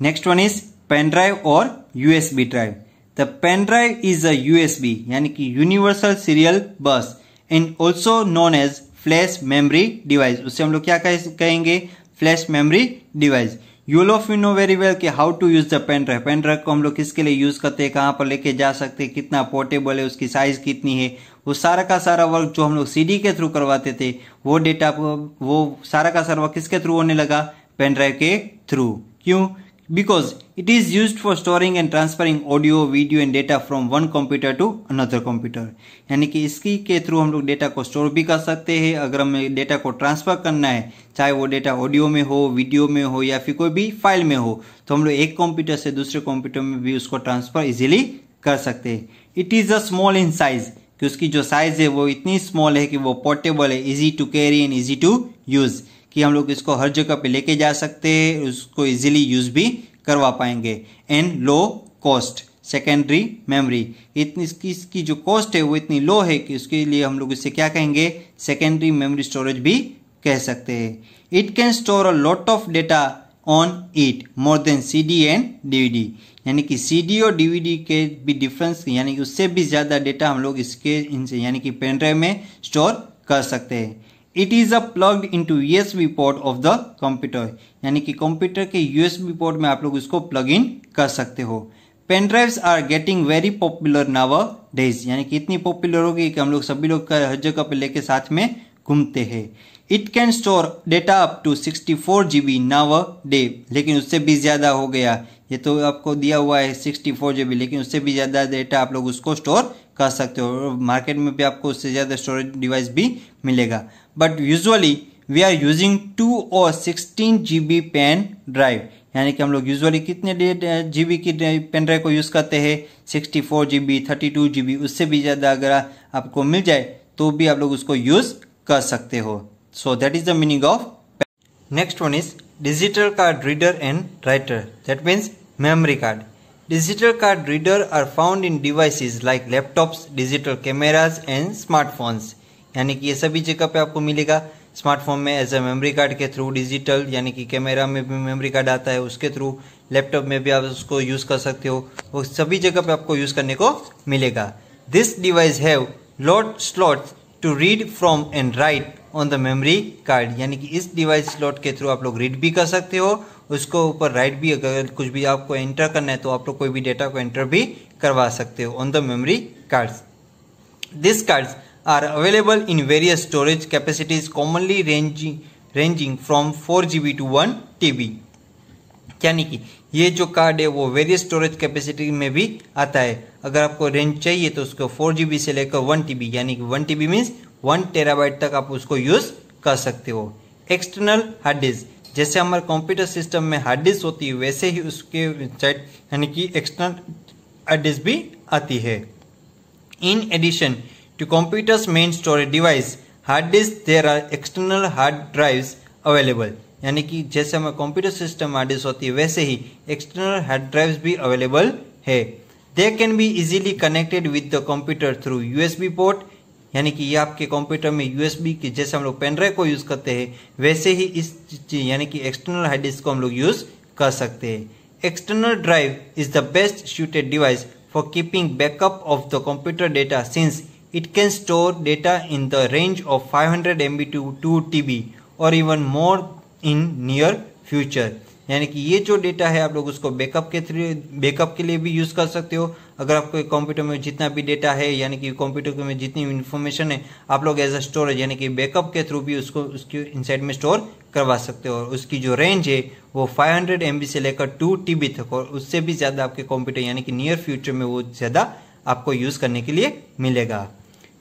next one is pen drive और USB drive the pen drive is a USB यानी कि universal serial bus and also known as flash memory device. उससे हम लोग क्या कहेंगे? Flash memory device. All of you know very well कि how to use the pen drive pen drive को हम लोग किसके लिए यूज़ करते हैं? कहाँ पर लेके जा सकते हैं? कितना पोर्टेबल है? उसकी साइज़ कितनी है? वो सारा का सारा वर्क जो हम लोग सीडी के थ्रू करवाते थे, वो डेटा वो सारा का सारा वर्क किसके थ्रू होने लगा? पेन ड्राइव के थ्रू क्यों? Because it is used for storing and transferring audio, video and data from one computer to another computer. यानी कि इसकी के थ्रू हम लोग डेटा को स्टोर भी कर सकते हैं। अगर हमें डेटा को ट्रांसफ़र करना है चाहे वो डेटा ऑडियो में हो वीडियो में हो या फिर कोई भी फ़ाइल में हो तो हम लोग एक कंप्यूटर से दूसरे कंप्यूटर में भी उसको ट्रांसफ़र इजिली कर सकते हैं। It is a small in size कि उसकी जो साइज़ है वो इतनी स्मॉल है कि वो पोर्टेबल है easy to carry and easy to use कि हम लोग इसको हर जगह पे लेके जा सकते हैं उसको इजीली यूज़ भी करवा पाएँगे। And low cost secondary memory इतनी इसकी इसकी जो कॉस्ट है, वो इतनी लो है कि उसके लिए हम लोग इसे क्या कहेंगे? सेकेंडरी मेमोरी स्टोरेज भी कह सकते हैं। It can store a lot of data on it more than C D and DVD यानी कि सी डी और डीवीडी के भी डिफरेंस यानी कि उससे भी ज़्यादा डेटा हम लोग इसके, इनसे, यानी कि पेन ड्राइव में स्टोर कर सकते हैं। It is a plugged into USB port of the computer यानी कि कंप्यूटर के यूएसबी पोर्ट में आप लोग इसको प्लग इन कर सकते हो। Pen drives are getting very popular nowadays यानी कि इतनी पॉपुलर होगी कि हम लोग सभी लोग हर जगह पे लेके साथ में घूमते हैं। It can store data up to sixty four G B nowadays लेकिन उससे भी ज़्यादा हो गया। ये तो आपको दिया हुआ है सिक्सटी फोर जी बी लेकिन उससे भी ज़्यादा डेटा आप लोग उसको स्टोर कर सकते हो मार्केट में भी आपको उससे ज़्यादा स्टोरेज डिवाइस भी मिलेगा। But usually we are using two और sixteen G B pen drive यानी कि हम लोग यूजुअली कितने जी बी की पेन ड्राइव को यूज़ करते हैं? Sixty four G B thirty two G B उससे भी ज़्यादा अगर आपको मिल जाए तो भी आप लोग उसको यूज़ कर सकते हो। So that is the meaning of next one is digital card reader and writer that means memory card. Digital card reader are found in devices like laptops, digital cameras and smartphones. यानी कि ये सभी जगह पे आपको मिलेगा। Smartphone में as a memory card के थ्रू डिजिटल यानी कि कैमरा में भी मेमोरी कार्ड आता है उसके थ्रू लैपटॉप में भी आप उसको यूज़ कर सकते हो। वो सभी जगह पे आपको यूज़ करने को मिलेगा। This device have lot slot to read from and write on the memory card यानी कि इस डिवाइस स्लॉट के थ्रू आप लोग रीड भी कर सकते हो उसको ऊपर राइट भी अगर कुछ भी आपको एंटर करना है तो आप लोग कोई भी डेटा को एंटर भी करवा सकते हो on the memory cards this cards are available in various storage capacities commonly ranging ranging from four GB to one TB यानी कि ये जो कार्ड है वो वेरियस स्टोरेज कैपेसिटी में भी आता है। अगर आपको रेंज चाहिए तो उसको फोर जीबी से लेकर वन टीबी यानी कि one TB means one terabyte तक आप उसको यूज़ कर सकते हो। एक्सटर्नल हार्ड डिस्क जैसे हमारे कंप्यूटर सिस्टम में हार्ड डिस्क होती है, वैसे ही उसके साइड यानी कि एक्सटर्नल डिस्क भी आती है। In addition to computers main storage device hard disk there are external hard drives available यानी कि जैसे हमारे कंप्यूटर सिस्टम हार्ड डिस्क होती है, वैसे ही एक्सटर्नल हार्ड ड्राइव्स भी अवेलेबल है। They can be easily connected with the computer through USB port यानी कि ये आपके कंप्यूटर में यूएसबी की जैसे हम लोग पेनड्राइव को यूज़ करते हैं, वैसे ही इस यानी कि एक्सटर्नल हार्ड डिस्क को हम लोग यूज़ कर सकते हैं। External drive is the best suited device for keeping backup of the computer data since it can store data in the range of 500 MB to 2 TB और even more in near future यानी कि ये जो data है, आप लोग उसको backup के थ्रू बैकअप के लिए भी यूज़ कर सकते हो। अगर आपको कंप्यूटर में जितना भी डेटा है, यानी कि कंप्यूटर में जितनी इन्फॉर्मेशन है, आप लोग एज अ स्टोरेज यानी कि बैकअप के थ्रू भी उसको, उसके इनसाइड में स्टोर करवा सकते हो। और उसकी जो रेंज है, वो 500 हंड्रेड से लेकर 2 टीबी तक, और उससे भी ज़्यादा आपके कंप्यूटर यानी कि नियर फ्यूचर में वो ज़्यादा आपको यूज़ करने के लिए मिलेगा।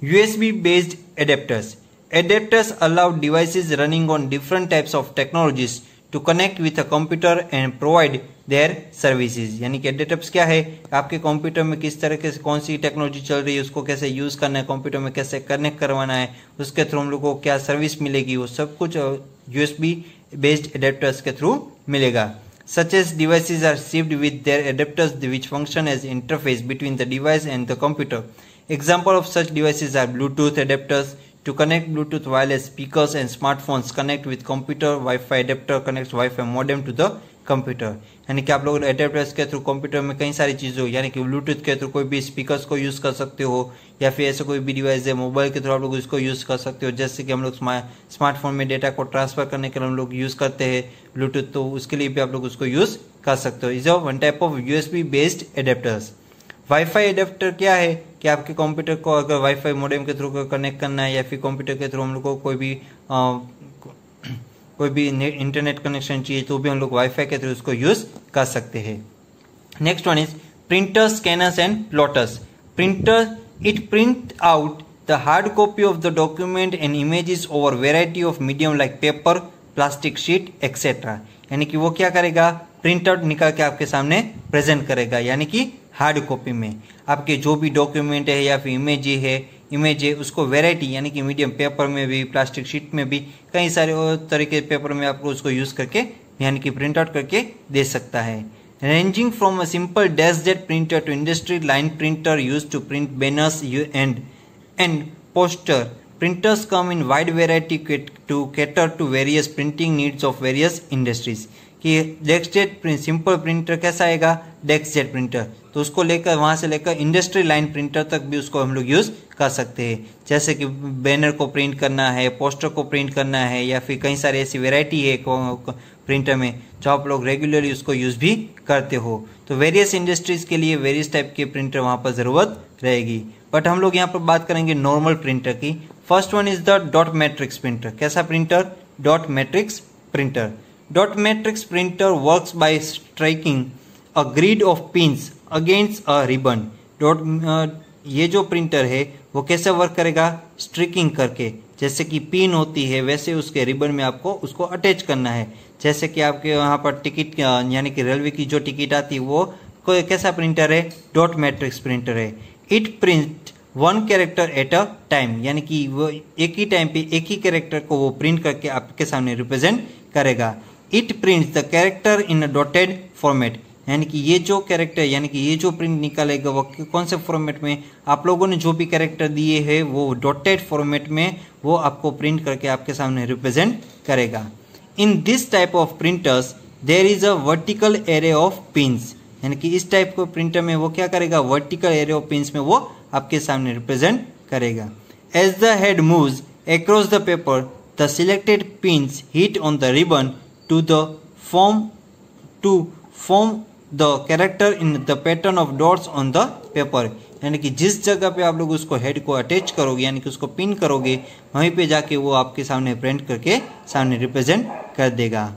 USB based adapters. Adapters allow devices running on different types of technologies. To connect with a computer and provide their services यानी कि डेटअप्स क्या है? आपके कंप्यूटर में किस तरह के कौन सी टेक्नोलॉजी चल रही है, उसको कैसे यूज़ करना है कंप्यूटर में कैसे कनेक्ट करवाना है, उसके थ्रू हम लोग को क्या सर्विस मिलेगी, वो सब कुछ यूएसबी बेस्ड एडेप्टर्स के थ्रू मिलेगा। Such as devices are served with their adapters which function as interface between the device and the computer example of such devices are Bluetooth adapters to connect Bluetooth wireless speakers and smartphones, connect with computer, Wi-Fi adapter connects Wi-Fi modem to the computer यानी कि आप लोग adapters के through computer में कई सारी चीज़ें यानी कि ब्लूटूथ के थ्रू कोई भी स्पीकर्स को यूज़ कर सकते हो, या फिर ऐसे कोई भी डिवाइस है मोबाइल के थ्रू आप लोग इसको यूज़ कर सकते हो। जैसे कि हम लोग स्मार्टफ़ोन में डेटा को ट्रांसफ़र करने के लिए हम लोग यूज़ करते हैं ब्लूटूथ तो उसके लिए भी आप लोग उसको यूज़ कर सकते हो। Is a one type of USB based adapters Wi-Fi adapter क्या है? कि आपके कंप्यूटर को अगर वाईफाई मोडेम के थ्रू कनेक्ट करना है या फिर कंप्यूटर के थ्रू हम लोग को कोई भी आ, कोई भी इंटरनेट कनेक्शन चाहिए तो भी हम लोग वाईफाई के थ्रू उसको यूज़ कर सकते हैं। Next one is printer scanners and plotters printer it print out the hard copy of the document and images over variety of medium like paper plastic sheet etcetera यानी कि वो क्या करेगा? प्रिंट आउट निकाल के आपके सामने प्रेजेंट करेगा। यानी कि हार्ड कॉपी में। आपके जो भी डॉक्यूमेंट है या फिर इमेज है इमेज है, उसको वेराइटी यानी कि मीडियम पेपर में भी प्लास्टिक शीट में भी, कई सारे और तरीके पेपर में आपको उसको यूज़ करके, यानी कि प्रिंट आउट करके दे सकता है। Ranging from a simple desk jet printer to industry line printer use to print banners and and poster printers come in wide variety to cater to various printing needs of various industries कि desk jet simple printer कैसा आएगा? Desk jet printer तो उसको लेकर, वहाँ से लेकर industry line printer तक भी उसको हम लोग यूज़ कर सकते हैं। जैसे कि बैनर को प्रिंट करना है पोस्टर को प्रिंट करना है, या फिर कई सारी ऐसी वेराइटी है प्रिंटर में, जो आप लोग रेगुलरली उसको यूज़ भी करते हो। तो वेरियस इंडस्ट्रीज़ के लिए वेरियस टाइप के प्रिंटर वहाँ पर ज़रूरत रहेगी। बट हम लोग यहाँ पर बात करेंगे नॉर्मल प्रिंटर की। First one is the dot matrix printer कैसा printer dot matrix printer dot matrix printer works by striking a grid of pins against a ribbon dot ये जो प्रिंटर है, वो कैसे वर्क करेगा? स्ट्रिकिंग करके। जैसे कि पिन होती है, वैसे उसके रिबन में आपको उसको अटैच करना है। जैसे कि आपके वहाँ पर टिकट यानी कि रेलवे की जो टिकट आती है, वो कोई कैसा प्रिंटर है? डॉट मैट्रिक्स प्रिंटर है। It print one character at a time यानी कि वो एक ही टाइम पे एक ही कैरेक्टर को वो प्रिंट करके आपके सामने रिप्रेजेंट करेगा। It print the character in a dotted format यानी कि ये जो कैरेक्टर यानी कि ये जो प्रिंट निकालेगा, वो कौन से फॉर्मेट में आप लोगों ने जो भी कैरेक्टर दिए हैं, वो डॉटेड फॉर्मेट में वो आपको प्रिंट करके आपके सामने रिप्रेजेंट करेगा। In this type of printers there is a vertical array of pins यानी कि इस टाइप के प्रिंटर में वो क्या करेगा? वर्टिकल एरे ऑफ़ पिंस में वो आपके सामने रिप्रेजेंट करेगा। As the head move across the paper the selected pins hit on the ribbon to the form, to form the character in the pattern of dots on the paper यानी कि जिस जगह पे आप लोग उसको हेड को अटैच करोगे, यानी कि उसको पिन करोगे, वहीं पे जाके वो आपके सामने प्रिंट करके सामने रिप्रेजेंट कर देगा।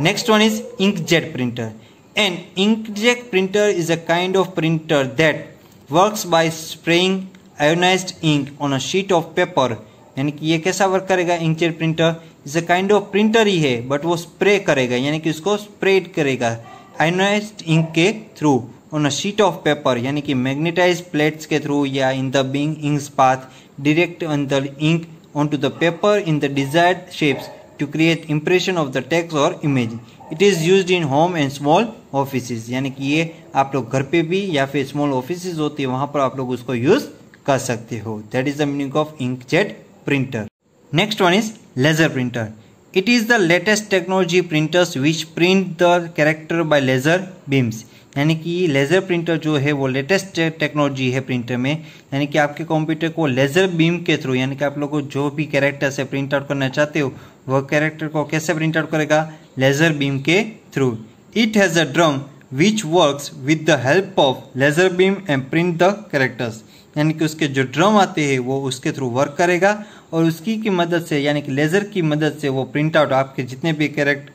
Next one is ink jet printer and ink jet printer is a kind of printer that works by spraying ionized ink on a sheet of paper यानी कि ये कैसा वर्क करेगा ink inkjet printer is a kind of printer ही है but वो spray करेगा, यानी कि उसको स्प्रेड करेगा। आयोनाइज्ड इंक के through on a sheet of paper यानी कि मैग्नेटाइज प्लेट्स के थ्रू या in the being ink path direct on the ink onto the paper in the desired shapes to create impression of the text और image it is use in home and small office यानी कि ये आप लोग घर पे भी या फिर स्मॉल ऑफ़िस होती है, वहाँ पर आप लोग उसको यूज़ कर सकते हो. That is the meaning of inkjet printer next one is laser printer It is the latest technology printers which print the character by laser beams. यानी कि लेज़र प्रिंटर जो है वो लेटेस्ट टेक्नोलॉजी है प्रिंटर में। यानी कि आपके कंप्यूटर को लेज़र बीम के थ्रू यानी कि आप लोग को जो भी कैरेक्टर से प्रिंट आउट करना चाहते हो, वह कैरेक्टर को कैसे प्रिंट आउट करेगा? लेज़र बीम के through it has a drum which works with the help of laser beam and print the characters यानी कि उसके जो ड्रम आते हैं, वो उसके थ्रू वर्क करेगा। और उसकी की मदद से, यानी कि लेज़र की मदद से वो प्रिंट आउट आपके जितने भी कैरेक्ट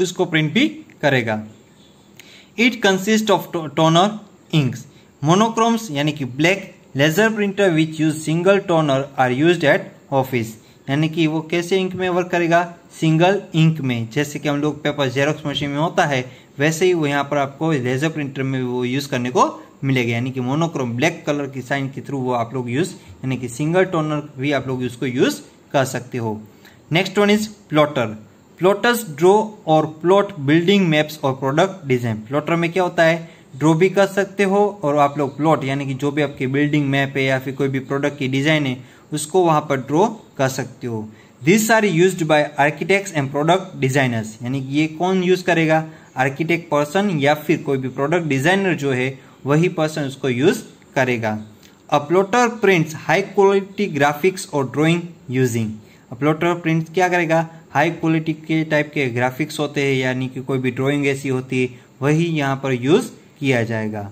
उसको प्रिंट भी करेगा। It consist of toner inks monochromes यानी कि black laser printer which use single toner are use at office यानी कि वो कैसे इंक में वर्क करेगा? सिंगल इंक में। जैसे कि हम लोग पेपर जेरोक्स मशीन में होता है, वैसे ही वो यहाँ पर आपको लेजर प्रिंटर में वो यूज़ करने को मिलेगा, यानी कि मोनोक्रोम ब्लैक कलर की साइन के थ्रू वो आप लोग यूज़ यानी कि सिंगल टोनर भी आप लोग उसको यूज़ कर सकते हो। Next one is plotter plotters draw और प्लॉट बिल्डिंग मैप्स और प्रोडक्ट डिज़ाइन प्लॉटर में क्या होता है? ड्रॉ भी कर सकते हो और आप लोग प्लॉट यानी कि जो भी आपकी बिल्डिंग मैप है या फिर कोई भी प्रोडक्ट की डिज़ाइन है, उसको वहाँ पर ड्रॉ कर सकते हो। This are use by architects and product designers यानी कि ये कौन यूज़ करेगा? आर्किटेक्ट पर्सन या फिर कोई भी प्रोडक्ट डिज़ाइनर जो है वही पर्सन उसको यूज़ करेगा। A plotter prints high quality graphics और drawing using a plotter prints क्या करेगा? हाई क्वालिटी के टाइप के ग्राफिक्स होते हैं, यानी कि कोई भी ड्राइंग ऐसी होती है, वही यहाँ पर यूज़ किया जाएगा।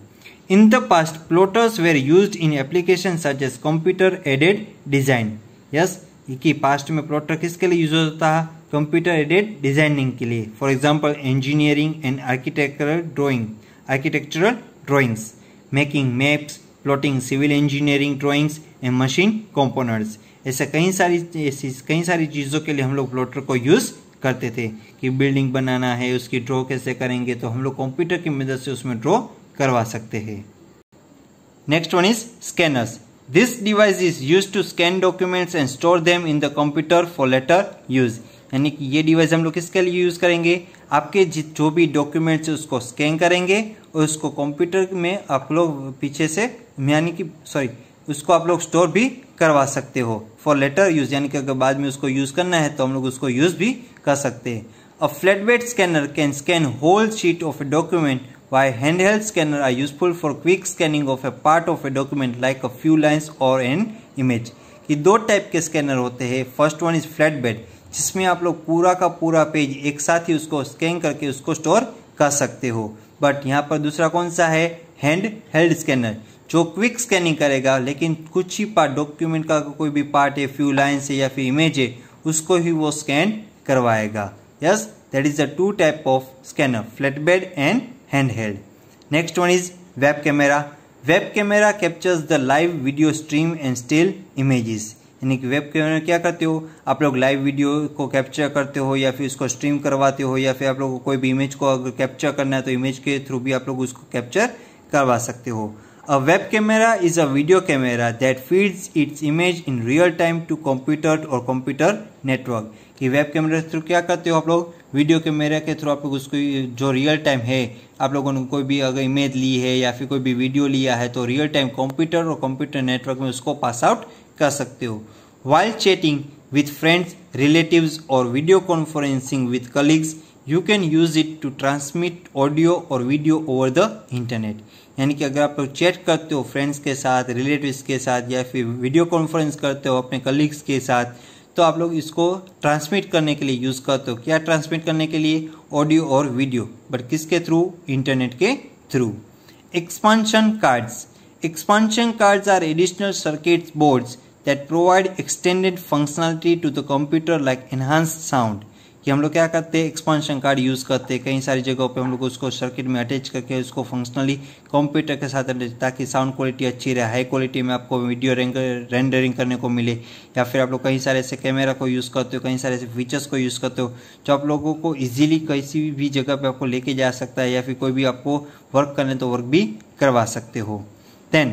In the past plotters were use in application such as computer aided design yes कि पास्ट में प्लॉटर किसके लिए यूज़ होता है? कंप्यूटर एडेड डिज़ाइनिंग के लिए। For example engineering and architectural drawing architectural drawings making maps plotting civil engineering drawings and machine components ऐसे कई सारी, ऐसी कई सारी चीज़ों के लिए हम लोग प्लॉटर को यूज़ करते थे कि बिल्डिंग बनाना है, उसकी ड्रॉ कैसे करेंगे तो हम लोग कंप्यूटर की मदद से उसमें ड्रॉ करवा सकते हैं। Next one is scanners this device is use to scan documents and store them in the computer for later use यानी कि ये डिवाइस हम लोग किसके लिए यूज़ करेंगे? आपके जो भी डॉक्यूमेंट्स उसको स्कैन करेंगे और उसको कंप्यूटर में आप लोग पीछे से, यानी कि सॉरी उसको आप लोग स्टोर भी करवा सकते हो। फॉर लेटर यूज़ यानी कि अगर बाद में उसको यूज़ करना है तो हम लोग उसको यूज़ भी कर सकते हैं। A flatbed scanner can scan whole sheet of a document while hand held scanner are useful for quick scanning of a part of a document like a few lines और एन इमेज कि दो type के scanner होते हैं। First one is flat bed जिसमें आप लोग पूरा का पूरा पेज एक साथ ही उसको स्कैन करके उसको स्टोर कर सकते हो। बट यहाँ पर दूसरा कौन सा है? हैंड हेल्ड स्कैनर जो क्विक स्कैनिंग करेगा, लेकिन कुछ ही पार्ट डॉक्यूमेंट का कोई भी पार्ट है फ्यू लाइन्स है या फिर इमेज है, उसको ही वो स्कैन करवाएगा। Yes that is the two type of scanner flat bed and hand held next one is web camera web camera captures the live video stream and still images यानी कि web camera क्या करते हो? आप लोग live video को capture करते हो या फिर उसको स्ट्रीम करवाते हो या फिर आप लोग को कोई भी इमेज को अगर कैप्चर करना है तो इमेज के थ्रू भी आप लोग उसको कैप्चर करवा सकते हो। A web camera is a video camera that feeds its image in real time to computer और कंप्यूटर नेटवर्क कि वेब कैमरे थ्रू क्या करते हो आप लोग? वीडियो कैमरा के थ्रू आप लोग उसको जो रियल टाइम है, आप लोगों ने कोई भी अगर इमेज ली है या फिर कोई भी वीडियो लिया है तो रियल टाइम कंप्यूटर और कंप्यूटर नेटवर्क में उसको पास आउट कर सकते हो। While chatting with friends relatives और video conferencing with colleagues you can use it to transmit audio और वीडियो ओवर द इंटरनेट यानी कि अगर आप लोग चैट करते हो फ्रेंड्स के साथ रिलेटिव्स के साथ, या फिर वीडियो कॉन्फ्रेंस करते हो अपने कलीग्स के साथ तो आप लोग इसको ट्रांसमिट करने के लिए यूज़ करते हो। क्या ट्रांसमिट करने के लिए? ऑडियो और वीडियो बट किसके थ्रू इंटरनेट के through expansion cards expansion cards are additional circuit boards that provide extended functionality to the computer like enhanced sound. कि हम लोग क्या करते हैं? एक्सपांशन कार्ड यूज़ करते हैं। कई सारी जगहों पे हम लोग उसको सर्किट में अटैच करके उसको फंक्शनली कंप्यूटर के साथ अटैच ताकि साउंड क्वालिटी अच्छी रहे। हाई क्वालिटी में आपको वीडियो रेंडरिंग करने को मिले। या फिर आप लोग कई सारे ऐसे कैमरा को यूज़ करते हो, कई सारे ऐसे फीचर्स को यूज़ करते हो, जो आप लोगों को ईजिली किसी भी जगह पर आपको लेके जा सकता है या फिर कोई भी आपको वर्क करने तो वर्क भी करवा सकते हो। Then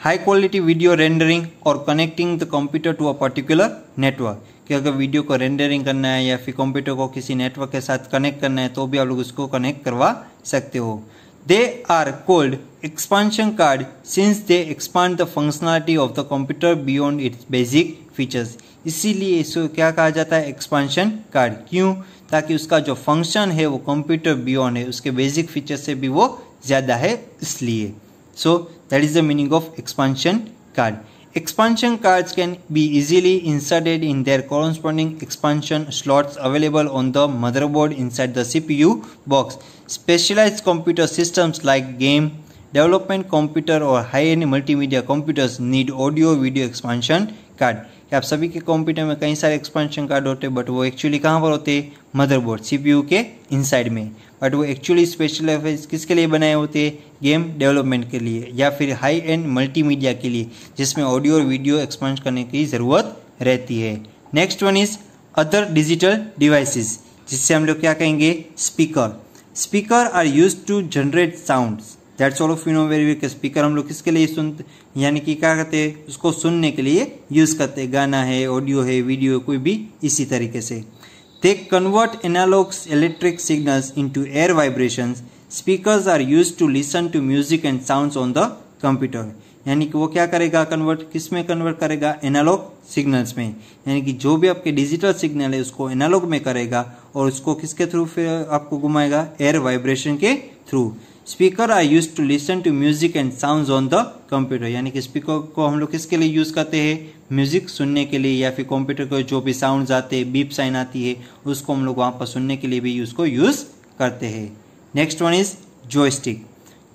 high quality video rendering और connecting the computer to a particular network कि अगर वीडियो को रेंडरिंग करना है या फिर कंप्यूटर को किसी नेटवर्क के साथ कनेक्ट करना है तो भी आप लोग उसको कनेक्ट करवा सकते हो। They are called expansion card since they expand the functionality of the computer beyond its basic features इसीलिए इसको क्या कहा जाता है? एक्सपांशन कार्ड क्यों? ताकि उसका जो फ़ंक्शन है वो कंप्यूटर बियॉन्ड है, उसके बेसिक फीचर से भी वो ज़्यादा है, इसलिए। So that is the meaning of expansion card Expansion cards can be easily inserted in their corresponding expansion slots available on the motherboard inside the CPU box. Specialized computer systems like game, development computer or high-end multimedia computers need audio video expansion card. कि आप सभी के computer में कई सारे expansion card होते हैं but वो एक्चुअली कहाँ पर होते हैं मदरबोर्ड सीपीयू के इनसाइड में बट वो एक्चुअली स्पेशल किसके लिए बनाए होते? हैं गेम डेवलपमेंट के लिए, या फिर हाई एंड मल्टीमीडिया के लिए, जिसमें ऑडियो और वीडियो एक्सपेंस करने की ज़रूरत रहती है। Next one is other digital devices जिससे हम लोग क्या कहेंगे? Speaker speaker are use to generate sounds that's all of you know very weak speaker हम लोग किसके लिए सुनते यानी कि क्या कहते हैं? उसको सुनने के लिए यूज़ करते गाना है ऑडियो है वीडियो कोई भी इसी तरीके से। दे convert analog electric signals into air vibrations. Speakers are used to listen to music and sounds on the computer. यानी कि वो क्या करेगा कन्वर्ट किसमें कन्वर्ट करेगा एनालॉग सिग्नल्स में यानी कि जो भी आपके डिजिटल सिग्नल है उसको एनालॉग में करेगा और उसको किसके थ्रू फिर आपको घुमाएगा एयर वाइब्रेशन के through speaker are use to listen to music and sound on the computer यानी कि स्पीकर को हम लोग किसके लिए यूज़ करते हैं? म्यूज़िक सुनने के लिए या फिर कंप्यूटर को जो भी साउंड आते हैं बीप साइन आती है, उसको हम लोग वहाँ पर सुनने के लिए भी उसको यूज़ करते हैं। Next one is joystick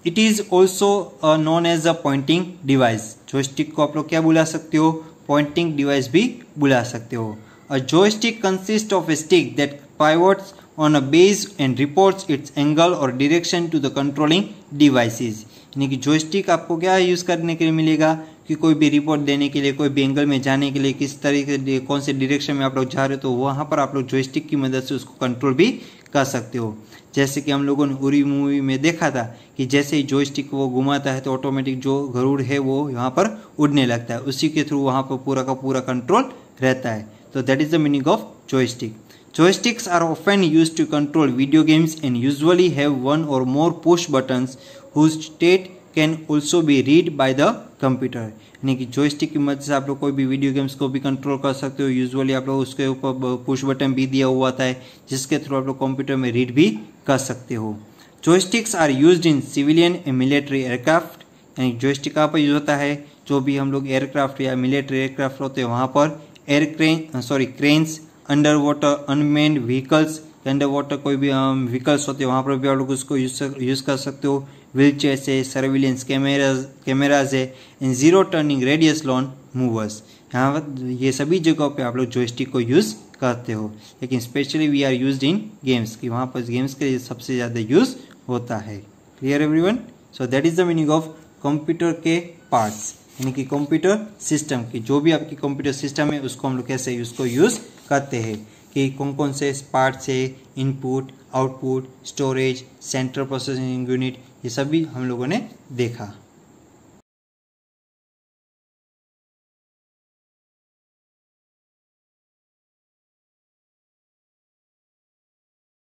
it is also known as a pointing device joystick को आप लोग क्या बुला सकते हो? पॉइंटिंग डिवाइस भी बुला सकते हो। A joystick consist of stick that pivots on a base and reports its angle or direction to the controlling devices. यानी कि जोस्टिक आपको क्या यूज़ करने के लिए मिलेगा? कि कोई भी रिपोर्ट देने के लिए, कोई भी एंगल में जाने के लिए, किस तरीके से, कौन से डिरेक्शन में आप लोग जा रहे हो तो वहाँ पर आप लोग जोस्टिक की मदद से उसको कंट्रोल भी कर सकते हो। जैसे कि हम लोगों ने उरी मूवी में देखा था कि जैसे ही जोस्टिक वो घुमाता है तो ऑटोमेटिक जो गरुड़ है वो यहाँ पर उड़ने लगता है। उसी के थ्रू वहाँ पर पूरा का पूरा कंट्रोल रहता है। तो that is the meaning of joystick Joysticks are often used to control video games and usually have one or more push buttons whose state can also be read by the computer. यानी कि joystick की मदद से आप लोग कोई भी video games को भी कंट्रोल कर सकते हो। यूजुअली आप लोग उसके ऊपर पुश बटन भी दिया हुआ था, जिसके थ्रू आप लोग कंप्यूटर में रीड भी कर सकते हो। Joysticks are use in civilian and military aircraft यानी जोइस्टिक कहाँ पर यूज़ होता है? जो भी हम लोग एयरक्राफ्ट या मिलिट्री एयरक्राफ्ट होते हैं, वहाँ पर air crane sorry cranes under water unmanned vehicles under water कोई भी व्हीकल्स होते हैं, वहाँ पर भी आप लोग उसको यूज़ कर सकते हो। व्हील चेयर है सर्विलेंस कैमराज कैमराज है in zero turning radius lawn mowers यहाँ ये सभी जगहों पे आप लोग जोस्टिक को यूज़ करते हो। लेकिन specially we are use in games की वहाँ पर गेम्स के लिए सबसे ज़्यादा यूज़ होता है। Clear everyone so that is the meaning of computer के पार्ट्स यानी कि कंप्यूटर सिस्टम की, जो भी आपकी कंप्यूटर सिस्टम है, उसको हम लोग कैसे उसको यूज़ करते हैं कि कौन कौन से पार्ट से input output storage central processing unit ये सभी हम लोगों ने देखा।